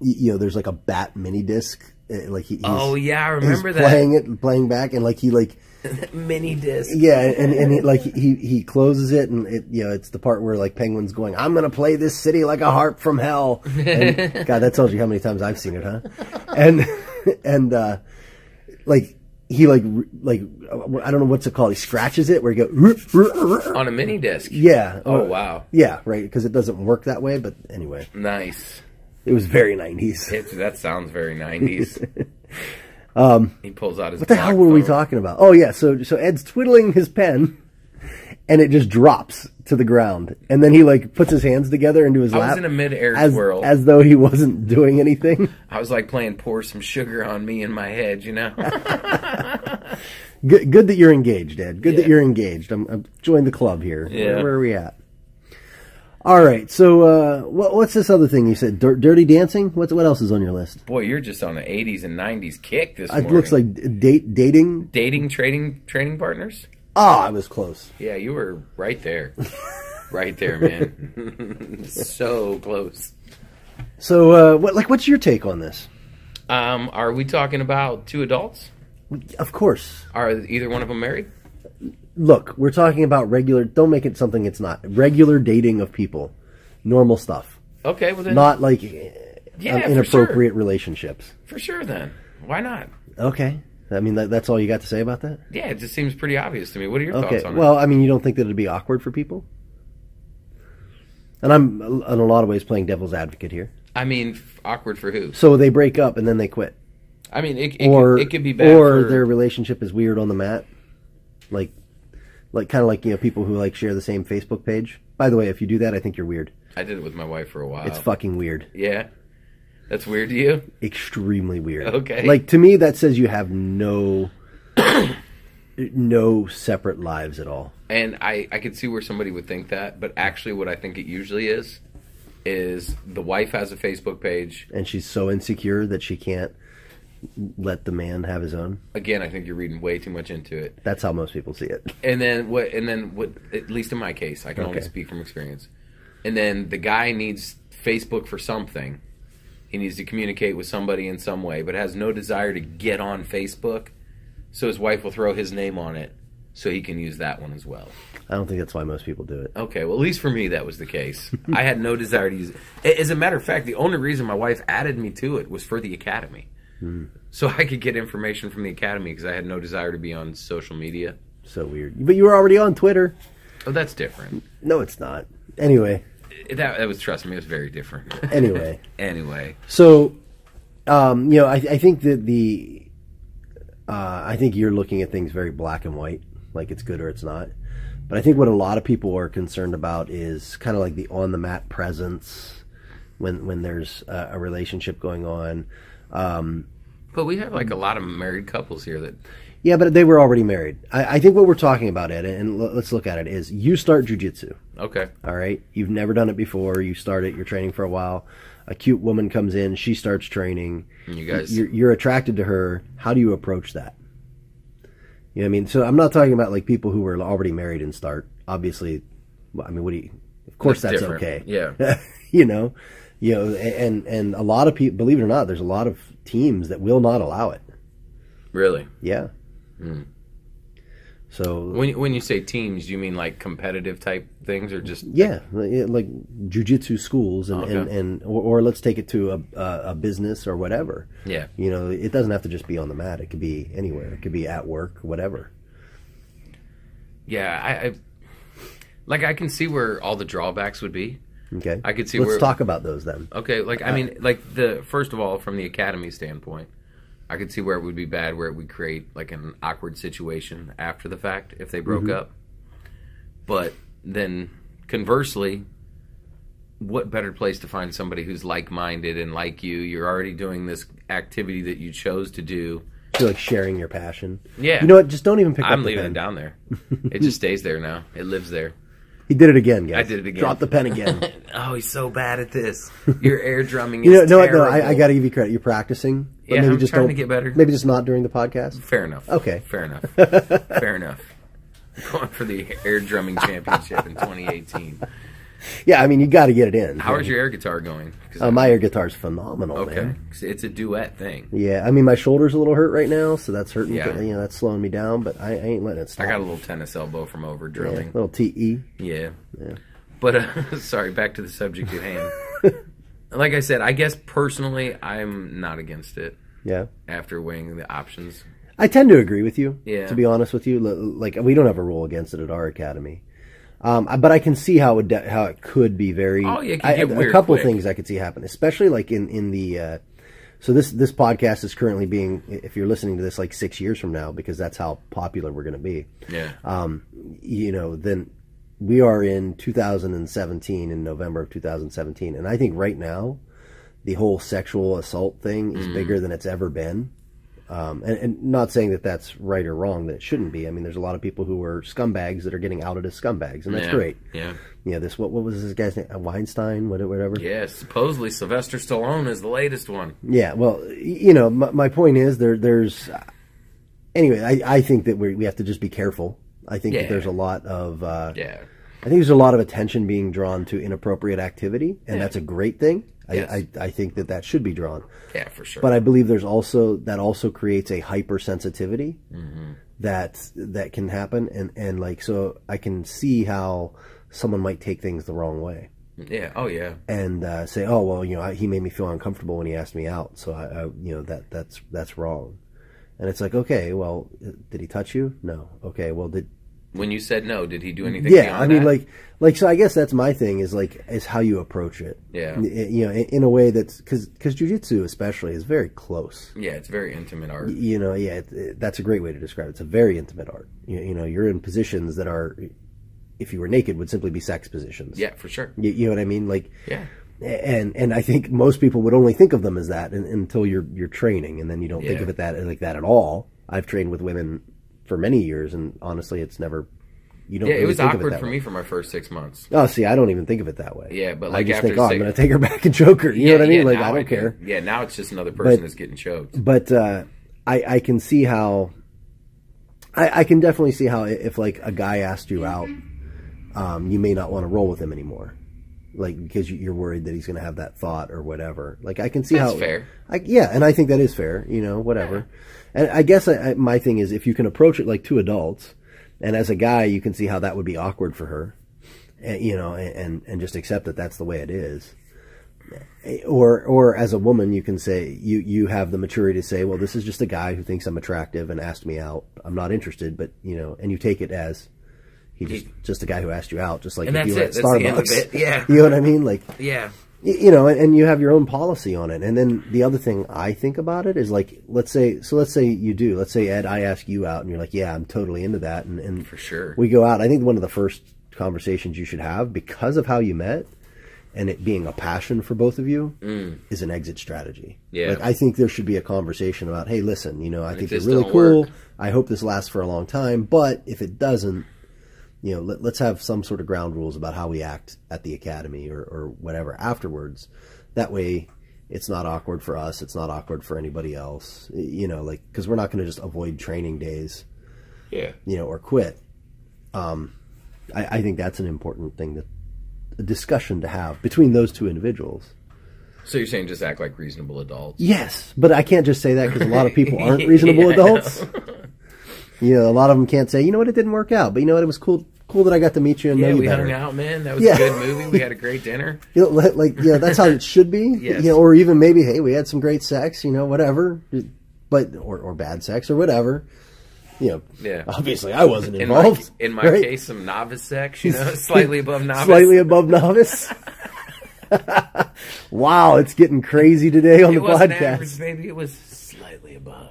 you know, there's like a bat mini disc. uh, Like he,
Oh yeah, I remember that
playing it, playing back, and like he like
mini disc.
yeah, and and it, like he he closes it, and it you know it's the part where like Penguin's going, I'm gonna play this city like a harp from hell. And, God, that tells you how many times I've seen it, huh? And and uh, like he like like I don't know what's it called. He scratches it where he goes.
on a mini disc.
Yeah.
Oh wow.
Yeah, right. Because it doesn't work that way. But anyway,
Nice.
it was very nineties.
That sounds very nineties. um, he pulls out his.
What the hell were we talking about? Oh yeah, so so Ed's twiddling his pen, and it just drops to the ground. And then he like puts his hands together into his
I was in a mid-air
as,
twirl.
as though he wasn't doing anything.
I was like playing pour some sugar on me in my head, you know.
Good, good that you're engaged, Ed. Good that you're engaged. I'm, I'm joined the club here.
Yeah.
Where are we at? All right. So, uh, what, what's this other thing you said? Dir- dirty dancing. What's what else is on your list?
Boy, you're just on an '80s and '90s kick this
It
morning.
looks like date dating.
dating, trading, training partners.
Ah, I was close.
Yeah, you were right there, right there, man. so close.
So, uh, what like what's your take on this?
Um, are we talking about two adults?
Of course.
Are either one of them married?
Look, we're talking about regular. Don't make it something it's not. Regular dating of people, normal stuff,
Okay, well then,
not like
yeah,
uh, inappropriate
sure.
relationships.
For sure, then why not?
Okay. I mean, that, that's all you got to say about that.
Yeah, it just seems pretty obvious to me. What are your
Okay.
thoughts on
Well, I mean, you don't think that it'd be awkward for people? And I'm in a lot of ways playing devil's advocate here.
I mean, f- awkward for who?
So they break up and then they quit,
I mean, it, it,
or
could, it could be bad.
or
for,
their relationship is weird on the mat, like, like kind of like you know people who like share the same Facebook page. By the way, if you do that, I think you're weird.
I did it with my wife for a while.
It's fucking weird,
Yeah, that's weird to you.
extremely weird.
Okay.
like to me that says you have no, no separate lives at all.
And I, I could see where somebody would think that, but actually, what I think it usually is, is the wife has a Facebook page.
And she's so insecure that she can't let the man have his own.
Again, I think you're reading way too much into it.
That's how most people see it.
And then what? And then what? At least in my case, I can only speak from experience. And then the guy needs Facebook for something. He needs to communicate with somebody in some way, but has no desire to get on Facebook. So his wife will throw his name on it, so he can use that one as well.
I don't think that's why most people do it.
Okay, well, at least for me, that was the case. I had no desire to use it. As a matter of fact, the only reason my wife added me to it was for the academy. Hmm. So I could get information from the academy because I had no desire to be on social media.
So weird. But you were already on Twitter.
Oh, that's different.
No, it's not. Anyway,
That, that was, trust me, it was very different.
anyway.
anyway,
So, um, you know, I, I think that the, uh, I think you're looking at things very black and white, like it's good or it's not. But I think what a lot of people are concerned about is kind of like the on the mat presence when when there's a, a relationship going on. Um,
but we have like a lot of married couples here that
yeah, but they were already married. I, I think what we're talking about, Ed, and l- let's look at it, is you start jujitsu.
okay,
All right. You've never done it before. You start it. You're training for a while. A cute woman comes in. She starts training.
and you guys,
You're, you're attracted to her. How do you approach that? You know what I mean? So I'm not talking about like people who were already married and start. Obviously, I mean, what do you? Of course,
That's
that's, okay.
Yeah.
you know, you know, and and a lot of people, believe it or not, there's a lot of teams that will not allow it.
really.
Yeah. Mm. So
When you- when you say teams, you mean like competitive type things, or just
Yeah, like like jujitsu schools, and, and,
Okay.
and or, or let's take it to a, a a business or whatever.
yeah?
You know, it doesn't have to just be on the mat. It could be anywhere. It could be at work, whatever.
Yeah, I, I like I can see where all the drawbacks would be.
Okay,
I could see
Let's
where-
talk about those then.
Okay, like I uh, mean, like the first of all, from the academy standpoint, I could see where it would be bad, where it would create like an awkward situation after the fact if they broke
Mm-hmm.
up. But then, conversely, what better place to find somebody who's like-minded and like you? You're already doing this activity that you chose to do.
Feel like sharing your passion.
Yeah.
You know what? Just don't even pick up
I'm leaving it down there. it just stays there now. It lives there.
He did it again, guys.
I did it again.
Drop the pen again.
Oh, he's so bad at this. Your air drumming
you know, no, no.
terrible.
I, I got to give you credit. You're practicing. But
Yeah,
maybe
I'm
just
trying
don't,
to get better.
Maybe just not during the podcast.
Fair enough.
Okay.
Fair enough. Fair enough. Going for the air drumming championship in 2018.
Yeah, I mean, you got to get it in.
How is your air guitar going?
Uh, my air guitar's phenomenal,
okay,
man.
it's a duet thing.
Yeah, I mean, my shoulder's a little hurt right now, so that's hurting.
Yeah.
You know, that's slowing me down, but I, I ain't letting it stop.
I got a little tennis elbow from over
Yeah,
drilling.
little TE.
Yeah. Yeah. But uh, sorry, back to the subject at hand. like I said, I guess personally, I'm not against it.
Yeah.
After weighing the options,
I tend to agree with you.
Yeah.
To be honest with you, like we don't have a rule against it at our academy, um, but I can see how it de- how it could be very.
Oh, yeah, it could
I,
get
a couple
quick.
things I could see happen, especially like in in the. Uh, so this this podcast is currently being, if you're listening to this, like six years from now, because that's how popular we're going to be.
yeah.
Um, you know, then we are in 2017 in November of 2017, and I think right now the whole sexual assault thing is bigger than it's ever been. Um, and, and not saying that that's right or wrong, that it shouldn't be. I mean, there's a lot of people who are scumbags that are getting outed as scumbags, and that's
Yeah.
great.
Yeah.
Yeah, this what what was this guy's name? Uh, Weinstein, whatever.
Yeah, supposedly Sylvester Stallone is the latest one.
Yeah, well, you know, my, my point is there. There's anyway. I, I think that we we have to just be careful. I think that there's a lot of. Uh,
Yeah.
I think there's a lot of attention being drawn to inappropriate activity, and
Yeah.
that's a great thing.
Yes.
I, I I think that that should be drawn,
Yeah, for sure.
but I believe there's also that also creates a hypersensitivity
Mm-hmm.
that that can happen, and and like so I can see how someone might take things the wrong way
yeah. Oh yeah.
and uh, say, "Oh well, you know, I, he made me feel uncomfortable when he asked me out, so I, I, you know, that that's that's wrong." And it's like, okay, well, did he touch you? No. Okay, well, did
When you said no, did he do anything?
yeah? I mean,
that?
like, like, so I guess that's my thing is like is how you approach it.
Yeah.
You know, in, a way that's because because jujitsu especially is very close.
yeah, it's very intimate art.
You know, yeah, it, it- that's a great way to describe it. It's a very intimate art. You, you know, you're in positions that are, if you were naked, would simply be sex positions.
Yeah, for sure.
You, you know what I mean? Like,
Yeah.
and and I think most people would only think of them as that until you're you're training, and then you don't think of it that like that at all. I've trained with women for many years, and honestly, it's never you don't.
Yeah,
really
it was awkward
that
for
way.
me for my first six months.
Oh, see, I don't even think of it that way.
Yeah, but,
I
like,
just
after
think, oh, I'm going to take her back and choke her. You know what I mean? like I don't
can-
care.
Yeah, now it's just another person
But-
that's getting choked.
But uh, I I can see how. I, I can definitely see how if like a guy asked you out, um, you may not want to roll with him anymore, like because you- you're worried that he's going to have that thought or whatever. Like I can see
That's
how
fair.
I, yeah, and I think that is fair. You know, whatever. And I guess I, I, my thing is if you can approach it like two adults, and as a guy, you can see how that would be awkward for her, and, you know, and and just accept that that's the way it is. Eh, or or as a woman, you can say you you have the maturity to say, well, this is just a guy who thinks I'm attractive and asked me out. I'm not interested, but you know, and you take it as. He just, just a guy who asked you out, just like
And
if you were
it.
at
That's
Starbucks.
Yeah.
you know what I mean? Like,
Yeah.
You know, and, and you have your own policy on it. And then the other thing I think about it is like, let's say, so let's say you do, let's say Ed, I ask you out and you're like, yeah, I'm totally into that. And, and
For sure.
we go out. I think one of the first conversations you should have because of how you met and it being a passion for both of you is an exit strategy.
Mm. Yeah.
Like, I think there should be a conversation about, hey, listen, you know, I think you're really cool.
work-
I hope this lasts for a long time, but if it doesn't, you know, let, let's have some sort of ground rules about how we act at the academy or, or whatever afterwards. That way, it's not awkward for us. It's not awkward for anybody else. You know, like because we're not going to just avoid training days,
Yeah.
you know, or quit. Um, I, I think that's an important thing that a discussion to have between those two individuals.
So you're saying just act like reasonable adults?
Yes, but I can't just say that because a lot of people aren't reasonable
Yeah,
adults. You know, a lot of them can't say, you know what, it didn't work out, but you know what, it was cool. Cool that I got to meet you and
Yeah,
know you
we
better.
hung out, man. That was
Yeah.
a good movie. We had a great dinner.
You know, like, yeah, that's how it should be.
Yes.
You know, or even maybe, hey, we had some great sex, you know, whatever. But or, or bad sex or whatever. You know,
Yeah.
obviously I wasn't
In my,
involved.
in my
right?
case, some novice sex, you know, slightly above novice.
slightly above novice. wow, it's getting crazy today on
it
the podcast.
average, maybe it was slightly above.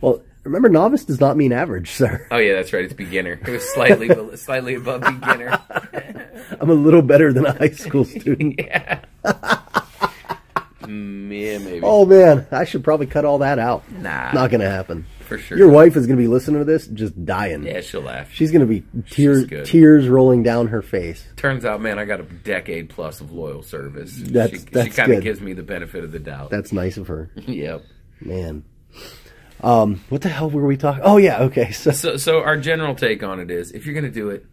Well, remember, novice does not mean average, sir.
oh yeah, that's right. It's beginner. It was slightly slightly above beginner.
I'm a little better than a high school student.
yeah. Mm, yeah, maybe.
Oh man, I should probably cut all that out.
Nah.
not gonna happen.
for sure.
Your wife is gonna be listening to this, just dying.
Yeah, she'll laugh.
She's gonna be tears, tears rolling down her face.
Turns out, man, I got a decade plus of loyal service.
That's-
she,
that's
she kind of gives me the benefit of the doubt.
That's nice of her,
yep.
man. Um, what the hell were we talking? Oh yeah, okay. So
So, so our general take on it is, if you're going to do it,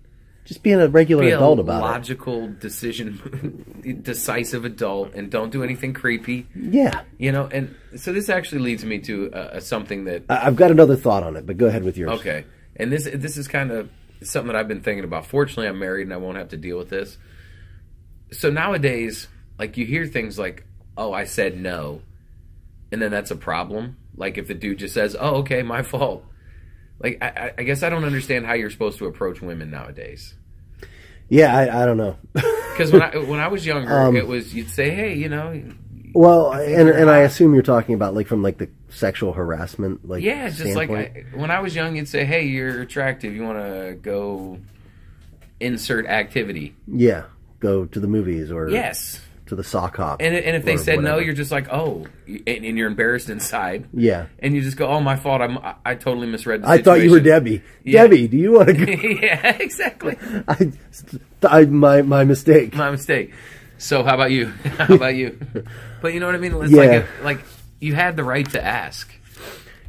just being a regular
be a
adult about it.
logical decision, decisive adult, and don't do anything creepy.
Yeah,
You know, and so this actually leads me to uh, something that
I- I've got another thought on it, but go ahead with yours.
Okay, and this this is kind of something that I've been thinking about. Fortunately, I'm married and I won't have to deal with this. So nowadays, like you hear things like, "Oh, I said no," and then that's a problem. Like if the dude just says, "Oh, okay, my fault." Like I, I- guess I don't understand how you're supposed to approach women nowadays.
Yeah, I, I don't know.
Because when I when I was younger,
Um,
it was you'd say, "Hey, you know,
well, and and I assume you're talking about like from like the sexual harassment, like
yeah, just like. I, when I was young, you'd say, "Hey, you're attractive. You want to go insert activity.
Yeah, go to the movies or
Yes.
To the sock hop.
And, and if they said no, you're just like, oh, and, and you're embarrassed inside.
yeah.
And you just go, oh, my fault. I'm, I, I totally misread the
I thought you were. Debbie.
Yeah.
Debbie, do you want to go?
yeah, exactly.
I, I, my my mistake.
My mistake. So how about you? How about you? But you know what I mean? It's
Yeah.
like, a, like you had the right to ask.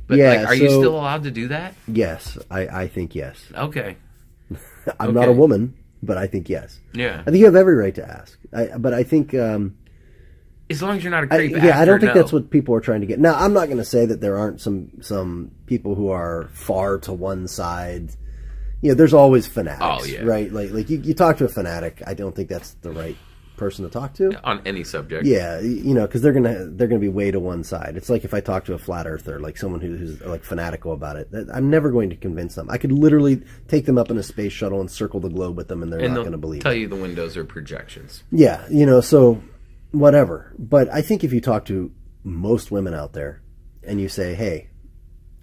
But
Yeah,
like, are you still allowed to do that?
yes, I, I think yes.
Okay.
I'm not a woman, but I think yes.
Yeah.
I think you have every right to ask. I, but I think, um,
As long as you're not a creep.
yeah, I don't think
no.
that's what people are trying to get. Now, I'm not going to say that there aren't some some people who are far to one side. You know, there's always fanatics,
Oh, yeah.
right? Like, like you, you talk to a fanatic. I don't think that's the right person to talk to.
on any subject.
Yeah, you know, because they're gonna they're gonna be way to one side. It's like if I talk to a flat earther, like someone who, who's like fanatical about it. that- I'm never going to convince them. I could literally take them up in a space shuttle and circle the globe with them, and they're
And
not going to believe.
tell
it.
you the windows are projections.
Yeah, you know, so whatever. But I think if you talk to most women out there, and you say, "Hey,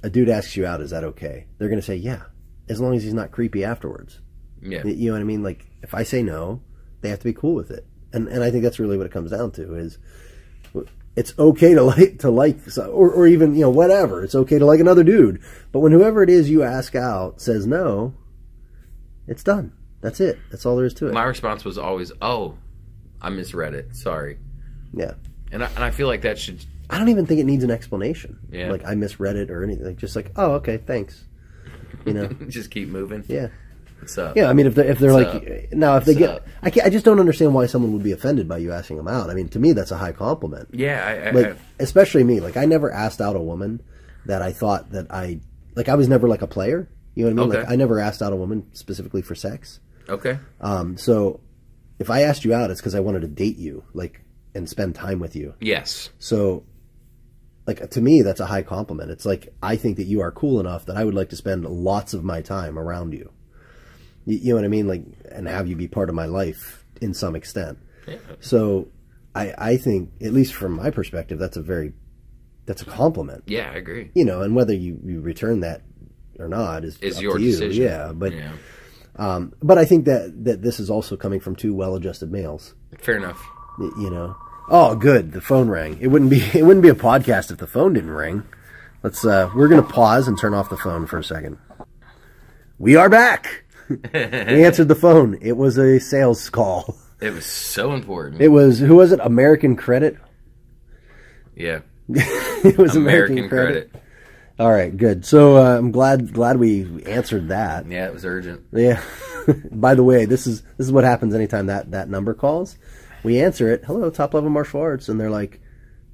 a dude asks you out, is that okay?" They're going to say, "Yeah," as long as he's not creepy afterwards.
Yeah.
You know what I mean? Like if I say no, they have to be cool with it, and and I think that's really what it comes down to is it's okay to like to like or or even you know whatever. It's okay to like another dude, but when whoever it is you ask out says no, it's done. That's it. That's all there is to it.
My response was always, "Oh, I misread it. Sorry."
yeah.
And I, and I feel like that should.
I don't even think it needs an explanation.
Yeah.
Like I misread it or anything. Like, just like, oh, okay, thanks. You know.
Just keep moving.
yeah.
What's up?
Yeah. I mean, if they're if they're
What's
like now, if they
What's
get,
up?
I can't, I just don't understand why someone would be offended by you asking them out. I mean, to me, that's a high compliment.
Yeah. I, I,
Like,
I-
especially me. Like, I never asked out a woman that I thought that I like. I was never like a player. You know what I mean?
Okay.
Like, I never asked out a woman specifically for sex.
okay.
Um, so if I asked you out, it's because I wanted to date you, like, and spend time with you.
Yes.
So, like to me, that's a high compliment. It's like I think that you are cool enough that I would like to spend lots of my time around you. You, you know what I mean? Like, and have you be part of my life in some extent.
Yeah.
So, I I think at least from my perspective, that's a very that's a compliment.
Yeah, I agree.
You know, and whether you, you return that or not is
Is your
to you.
decision.
Yeah, but
yeah.
but I think that that this is also coming from two well-adjusted males.
Fair enough.
You know. Oh, good. The phone rang. It wouldn't be. It wouldn't be a podcast if the phone didn't ring. Let's. uh We're gonna pause and turn off the phone for a second. We are back. we answered the phone. It was a sales call.
It was so important.
It was who was it? American Credit.
yeah.
it was American,
American
Credit.
credit.
All right, good. So uh, I'm glad glad we answered that.
Yeah, it was urgent.
Yeah. By the way, this is this is what happens anytime that that number calls. We answer it. Hello, top level martial arts, and they're like,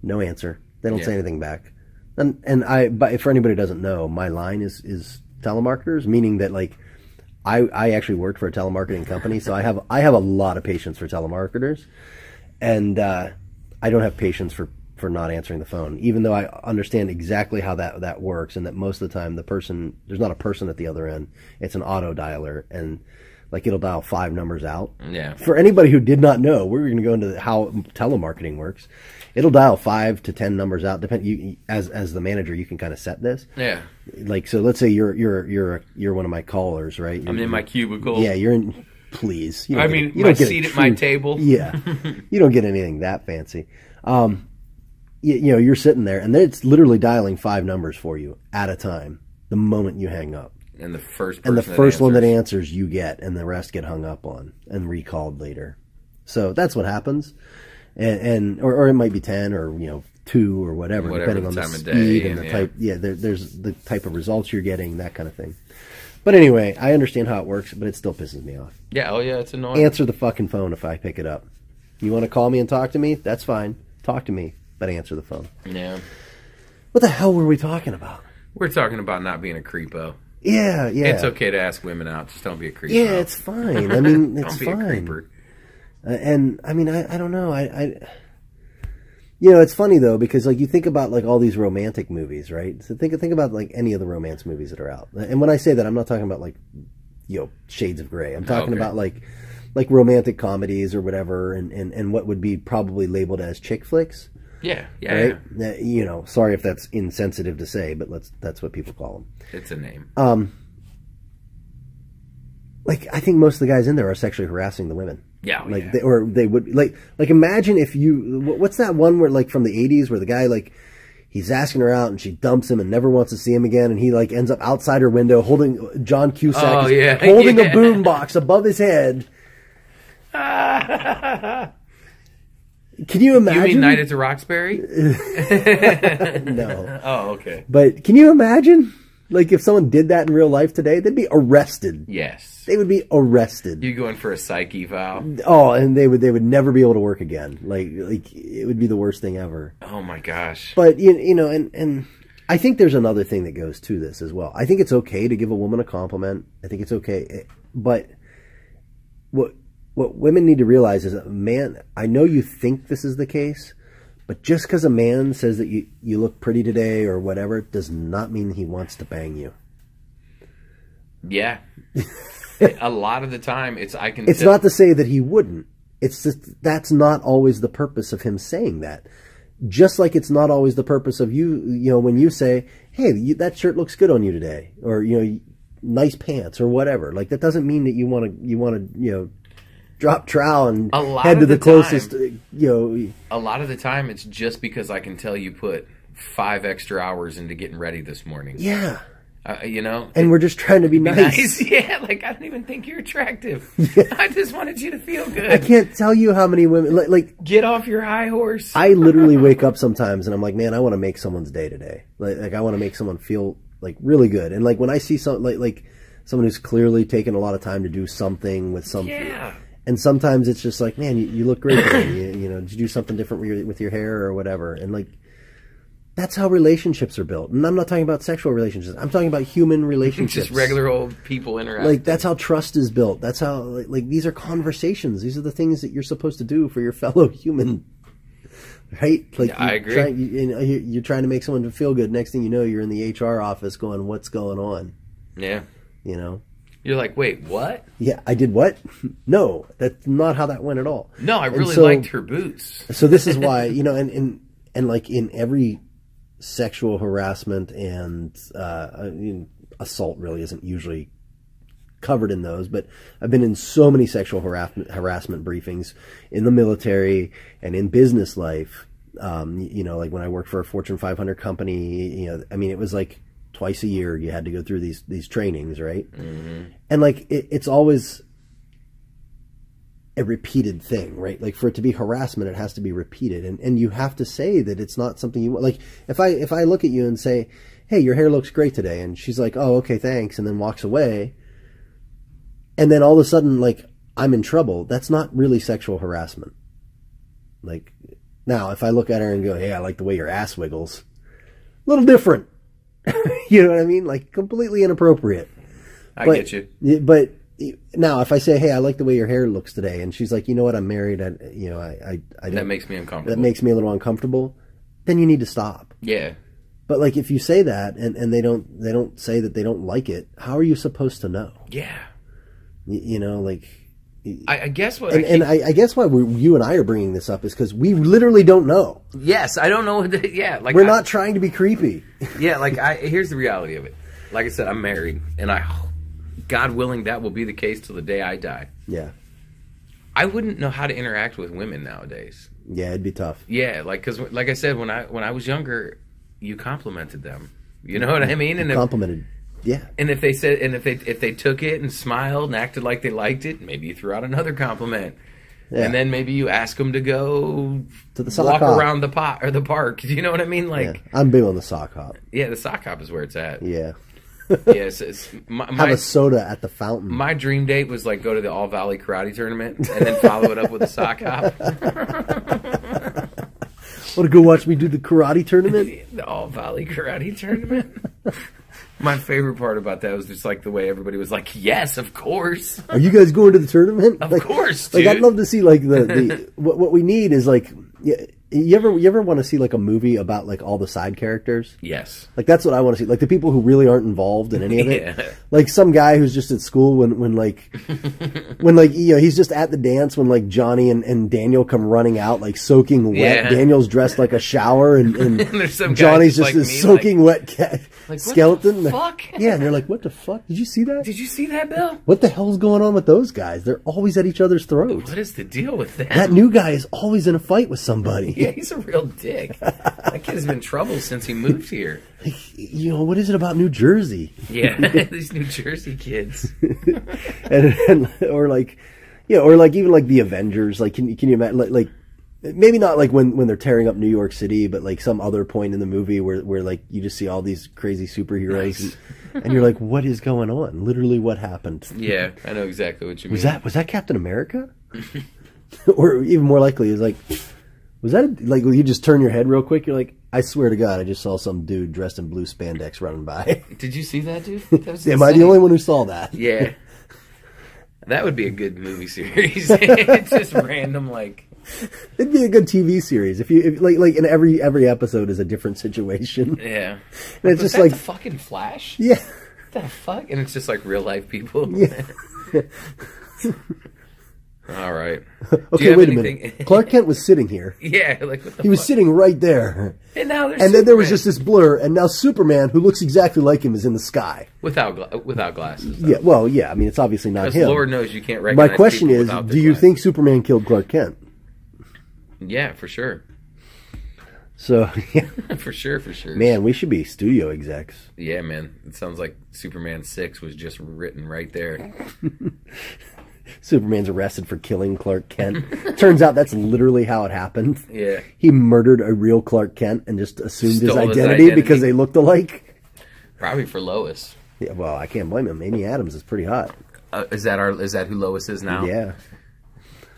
no answer. They don't say anything back. And and I, but for anybody who doesn't know, my line is is telemarketers, meaning that like. I, I actually worked for a telemarketing company, so I have I have a lot of patience for telemarketers, and uh, I don't have patience for, for not answering the phone, even though I understand exactly how that that works, and that most of the time the person there's not a person at the other end; it's an auto dialer, and like it'll dial five numbers out.
Yeah.
For anybody who did not know, we're going to go into how telemarketing works. It'll dial five to ten numbers out. Depend you as as the manager, you can kind of set this.
Yeah.
Like so, let's say you're you're you're you're one of my callers, right?
I'm in my cubicle.
yeah, you're in. Please,
I
get-
mean,
you
my
don't get a
seat at my table.
Yeah, you don't get anything that fancy. Um, you, you know, you're sitting there, and it's literally dialing five numbers for you at a time. The moment you hang up,
And the first
and the first one that
answers-
you get, and the rest get hung up on and recalled later. So that's what happens, and, and or, or it might be ten, or you know, two, or whatever,
Whatever
depending
the
on the
time of
speed
day,
and the
and,
type. Yeah, there, there's the type of results you're getting, that kind of thing. But anyway, I understand how it works, but it still pisses me off
Yeah. Oh, yeah. It's annoying.
answer the fucking phone if I pick it up. You want to call me and talk to me? That's fine. Talk to me, but answer the phone.
yeah.
What the hell were we talking about?
We're talking about not being a creepo.
Yeah, yeah.
It's okay to ask women out. Just don't be a creepo.
Yeah, it's fine. I mean,
don't
it's fine.
creeper.
Uh, and I mean, I, I don't know. I, I, you know, it's funny though because like you think about like all these romantic movies, right? So think think about like any of the romance movies that are out. And when I say that, I'm not talking about like, you know, Shades of Grey. I'm talking
Okay.
about like, like romantic comedies or whatever, and, and and what would be probably labeled as chick flicks.
Yeah. Yeah.
right?
yeah.
You know, sorry if that's insensitive to say, but let's that's what people call them.
It's a name.
Uh, like I think most of the guys in there are sexually harassing the women.
Yeah, oh,
like
yeah.
They, or they would like like imagine if you what's that one where like from the '80s where the guy like he's asking her out and she dumps him and never wants to see him again and he like ends up outside her window holding uh, John Cusack
Oh, yeah,
holding
yeah.
a boom box above his head. Can you imagine?
You mean Night at the Roxbury?
no.
oh, okay.
But can you imagine? Like if someone did that in real life today, they'd be arrested.
Yes.
They would be arrested.
You going for a psych eval?
Oh, and they would they would never be able to work again. Like like it would be the worst thing ever.
Oh my gosh.
But you, you know, and and I think there's another thing that goes to this as well. I think it's okay to give a woman a compliment. I think it's okay, eh, but what what women need to realize is, that man, I know you think this is the case, but just because a man says that you you look pretty today or whatever does not mean he wants to bang you.
Yeah. a lot of the time, it's I can.
It's not to say that he wouldn't. It's just that's not always the purpose of him saying that. Just like it's not always the purpose of you, you know, when you say, "Hey, you, that shirt looks good on you today," or you know, nice pants or whatever. Like that doesn't mean that you want to you want to you know drop trowel and head to the,
the
closest.
time-
You know,
A lot of the time, it's just because I can tell you put five extra hours into getting ready this morning.
yeah.
Uh, you know.
And we're just trying to be nice.
nice. Yeah, like I don't even think you're attractive. I just wanted you to feel good.
I can't tell you how many women like, like
Get off your high horse.
I literally wake up sometimes and I'm like, man, I want to make someone's day today. Like, like I want to make someone feel like really good. And like when I see some like like someone who's clearly taken a lot of time to do something with something.
yeah.
And sometimes it's just like, man, you, you look great today. you, you know, did you do something different with your, with your hair or whatever? And like, that's how relationships are built. And I'm not talking about sexual relationships. I'm talking about human relationships.
Just regular old people interact.
Like that's how trust is built. That's how like, like these are conversations. These are the things that you're supposed to do for your fellow human. Right? Like
Yeah, I
you're
agree.
Trying, you, uh, you're you're trying to make someone feel good. Next thing you know, you're in the HR office going, "What's going on?"
yeah.
You know?
You're like, wait, what?
Yeah, I did what? No, that's not how that went at all.
No, I really
so-
liked her boots.
So this is why you know, and and and like in every sexual harassment and uh, I mean, assault really isn't usually covered in those, but I've been in so many sexual harassment harassment briefings in the military and in business life. Um, you know, like when I worked for a Fortune 500 company, you know, I mean, it was like twice a year you had to go through these these trainings, right? Mm-hmm. And like it, it's always a repeated thing, right? Like for it to be harassment, it has to be repeated, and and you have to say that it's not something you want. Like if I if I look at you and say, "Hey, your hair looks great today," and she's like, "Oh, okay, thanks," and then walks away, and then all of a sudden, like I'm in trouble. That's not really sexual harassment. Like now, if I look at her and go, "Hey, I like the way your ass wiggles," a little different. you know what I mean? Like completely inappropriate.
I
But-
get you.
But now, if I say, "Hey, I like the way your hair looks today," and she's like, "You know what? I'm married. I, you know, I, I, I
That makes me uncomfortable.
that makes me a little uncomfortable," then you need to stop.
yeah.
But like, if you say that and, and they don't they don't say that they don't like it, how are you supposed to know?
Yeah.
You, you know, like,
I, I guess what
and,
I
and I, I guess why you and I are bringing this up is because we literally don't know.
yes, I don't know yeah, like
We're not trying to be creepy.
Yeah, like I here's the reality of it. Like I said, I'm married, and I, God willing, that will be the case till the day I die.
Yeah,
I wouldn't know how to interact with women nowadays.
yeah, it'd be tough.
Yeah, like because like I said, when I when I was younger, you complimented them. You know what I mean? And if,
Complimented. Yeah,
and if they said and if they if they took it and smiled and acted like they liked it, maybe you threw out another compliment.
Yeah.
And then maybe you ask them to go
To the sock
walk
hop.
around the pot or the park. You know what I mean?
yeah.
Like,
I'm big on the sock hop.
yeah, the sock hop is where it's at.
Yeah,
Yes, it's, my,
have a soda at the fountain.
my dream date was like go to the All Valley Karate Tournament and then follow it up with a sock hop.
Want to go watch me do the karate tournament?
the All Valley Karate Tournament. My favorite part about that was just like the way everybody was like, "Yes, of course."
Are you guys going to the tournament?
Of course,
Like I'd love to see like the, the what what we need is like yeah, You ever you ever want to see like a movie about like all the side characters?
Yes.
Like that's what I want to see. Like the people who really aren't involved in any of it.
Yeah.
Like some guy who's just at school when when like when like you know he's just at the dance when like Johnny and, and Daniel come running out like soaking wet.
Yeah.
Daniel's dressed like a shower and, and
some
Johnny's
just like
this
me,
soaking wet cat
Like, what the
skeleton.
fuck?
Yeah, and they're like, "What the fuck? Did you see that?
Did you see that, Bill?
what the hell's going on with those guys? They're always at each other's throats.
What is the deal with that?
That new guy is always in a fight with somebody.
yeah, he's a real dick. that kid has been in trouble since he moved here.
You know what is it about New Jersey?
Yeah, these New Jersey kids.
and, and or like yeah or like even like the avengers like can, can you imagine like, like maybe not like when when they're tearing up new york city but like some other point in the movie where where like you just see all these crazy superheroes
Nice.
and, and you're like what is going on literally what happened
Yeah, I know exactly what you mean.
was that was that captain america or even more likely is like was that a, like you just turn your head real quick you're like i swear to god i just saw some dude dressed in blue spandex running by
Did you see that, dude? That was
am i the only one who saw that
Yeah. That would be a good movie series. it's just random, like
It'd be a good TV series if you if, like like in every every episode is a different situation.
yeah.
And it's just like
the fucking Flash.
yeah,
What the fuck? And it's just like real life people.
yeah.
All right.
Okay, wait a minute. Clark Kent was sitting here.
yeah, like what the
He was sitting right there.
and now there's
And then there was just this blur, and now Superman, who looks exactly like him, is in the sky.
without gla- without glasses.
Yeah, well, yeah. I mean, it's obviously not him.
Lord knows you can't recognize.
My question is, do you
glasses.
think Superman killed Clark Kent?
Yeah, for sure,
So, yeah.
for sure, for sure.
man, we should be studio execs.
Yeah, man. It sounds like Superman six was just written right there.
Superman's arrested for killing Clark Kent. Turns out that's literally how it happened.
Yeah.
He murdered a real Clark Kent and just assumed his
Stole his
identity,
identity.
because they looked alike.
Probably for Lois.
Yeah, well, I can't blame him. Amy Adams is pretty hot.
Uh, is that our? Is that who Lois is now?
Yeah.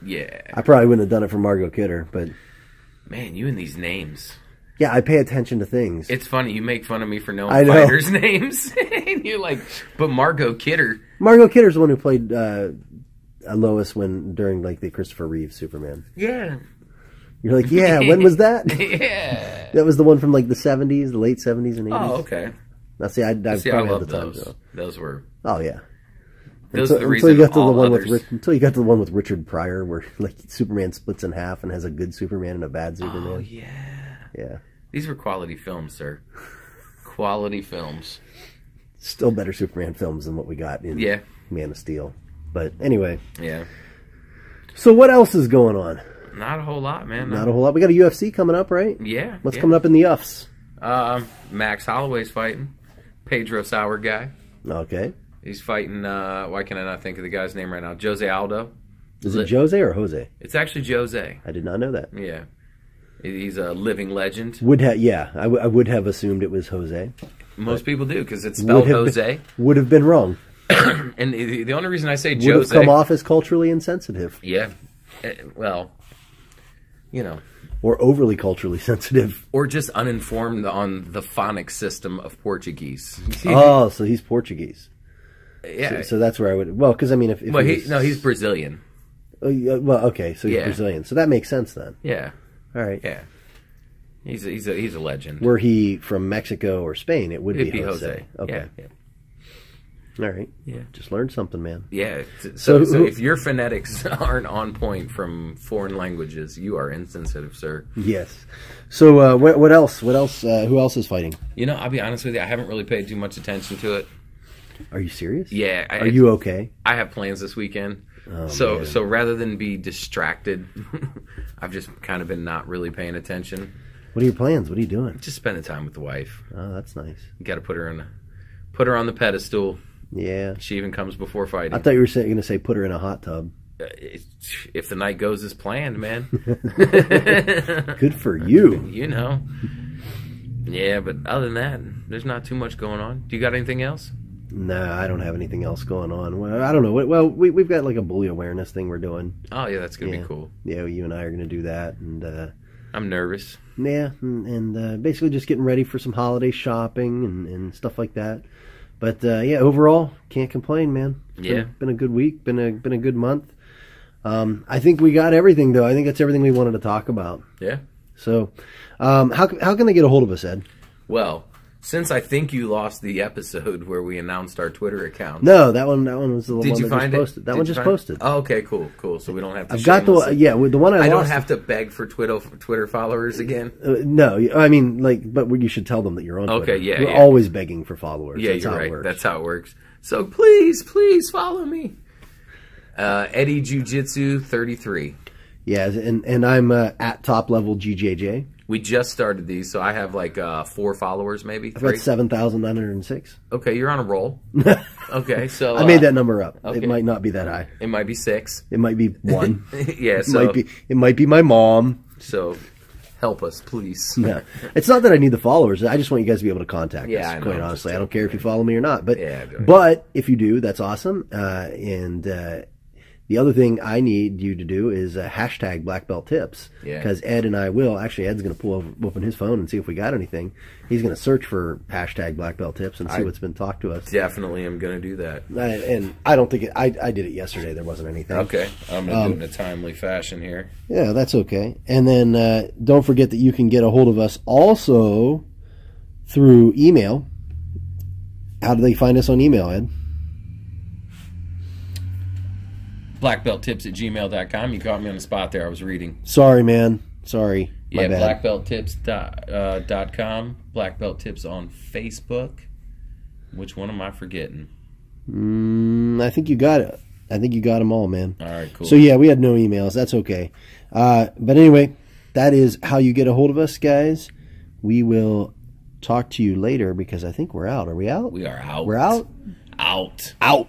Yeah.
I probably wouldn't have done it for Margot Kidder, but
Man, you and these names.
yeah, I pay attention to things.
It's funny. You make fun of me for knowing
I know.
fighters' names, and you're like, but Margot Kidder.
Margot Kidder's the one who played uh, Uh, Lois when during like the Christopher Reeve Superman.
Yeah.
You're like, yeah, when was that?
Yeah.
that was the one from like the 70s, the late 70s and 80s.
Oh, okay.
Now, see, I, I
See, I love
the time.
those. Those were.
Oh yeah.
Those
until, until you got to the one
others.
with until you got to the one with Richard Pryor, where like Superman splits in half and has a good Superman and a bad oh, Superman.
Oh yeah.
yeah,
These were quality films, sir. Quality films.
still better Superman films than what we got in
Yeah.
Man of Steel. But anyway,
Yeah.
so what else is going on?
Not a whole lot, man.
Not a whole lot. We got a UFC coming up, right?
Yeah.
What's
yeah.
coming up in the UFs?
Um, Max Holloway's fighting. Pedro Sauer guy.
Okay,
He's fighting. Uh, why can I not think of the guy's name right now? Jose Aldo.
is it Jose or Jose?
It's actually Jose.
I did not know that.
Yeah. He's a living legend.
Would have, yeah, I, w- I would have assumed it was Jose.
Most people do because it's spelled
Would
Jose.
Been, would have been wrong.
And the, the only reason I say
Would
Jose,
come off as culturally insensitive
yeah, Eh, well, you know,
or overly culturally sensitive.
or just uninformed on the phonics system of Portuguese.
oh, so he's Portuguese.
yeah.
So that's where I would. Well, because I mean, if, if
well,
he was-
no, he's Brazilian.
Yeah, well, okay, so he's
Yeah.
Brazilian, so that makes sense then.
Yeah,
All right.
yeah. He's a, he's a he's a legend.
Were he from Mexico or Spain, it would be,
be
Jose.
Jose.
Okay.
Yeah,
All right.
yeah,
Just learned something, man.
yeah. So,
So
so, if your phonetics aren't on point from foreign languages, you are insensitive, sir.
Yes. So uh, what, what else? What else? Uh, who else is fighting?
You know, I'll be honest with you. I haven't really paid too much attention to it.
Are you serious?
Yeah, I,
Are you okay?
I have plans this weekend.
Oh,
so
man.
so rather than be distracted, I've just kind of been not really paying attention.
What are your plans? What are you doing?
Just spending time with the wife.
Oh, that's nice.
You got to put her in, put her on the pedestal.
Yeah.
She even comes before fighting.
I thought you were going to say put her in a hot tub.
Uh, if the night goes as planned, man,
Good for you.
you know. Yeah, but other than that, there's not too much going on. Do you got anything else?
No, I don't have anything else going on. Well, I don't know. Well, we, we've got like a bully awareness thing we're doing.
Oh yeah, that's gonna
Yeah.
be cool.
Yeah, you and I are going to do that, and uh,
I'm nervous.
yeah, and, and uh, basically just getting ready for some holiday shopping and, and stuff like that. But uh, yeah, overall, can't complain, man. It's
Yeah.
been, been a good week. Been a been a good month. Um, I think we got everything though. I think that's everything we wanted to talk about.
Yeah.
So, um, how how can they get a hold of us, Ed?
Well, since I think you lost the episode where we announced our Twitter account.
No, that one that one was the
Did
one
you
that
find
just
it?
posted. That
Did
one just posted.
Oh, okay, cool, cool. So we don't have to.
I've got the
shamelessly-
yeah with the one I,
I don't have to beg for Twitter Twitter followers again.
Uh, no, I mean, like, but you should tell them that you're on.
Okay,
Twitter.
yeah,
We're
yeah.
always begging for followers.
Yeah,
That's
you're
how it
right.
works.
That's how it works. So please, please follow me. Uh, Eddie Jiu Jitsu 33.
yeah, and and I'm uh, at top level GJJ.
We just started these, so I have like uh, four followers, maybe
I've got seven thousand nine hundred and six.
Okay, you're on a roll. okay, so
I made
uh,
that number up.
okay.
It might not be that high.
It might be six.
It might be one.
yeah,
it
so
might be. It might be my mom.
so help us, please.
No, it's not that I need the followers. I just want you guys to be able to contact
Yeah,
us.
I know.
Quite honestly, I don't care if you follow me or not. But
Yeah,
but if you do, that's awesome. Uh, and uh, the other thing I need you to do is uh, hashtag Black Belt Tips.
Yeah.
Because Ed and I will actually. Ed's going to pull over, open his phone and see if we got anything. He's going to search for hashtag Black Belt Tips and see
I-
what's been talked to us.
Definitely I'm going to do that.
I, and I don't think it, I I did it yesterday. There wasn't anything.
Okay, I'm going to
Um,
do it in a timely fashion here.
Yeah, that's okay. And then uh, don't forget that you can get a hold of us also through email. How do they find us on email, Ed?
Blackbelttips at gmail.com. You caught me on the spot there. I was reading.
Sorry, man. Sorry. My
Yeah,
bad.
blackbelttips uh, dot com. Black Belt Tips on Facebook. Which one am I forgetting?
Mm, I think you got it. I think you got them all, man.
All right, cool.
So yeah, we had no emails. That's okay. Uh, but anyway, that is how you get a hold of us, guys. We will talk to you later because I think we're out. Are we out?
we are out.
We're out.
Out.
Out.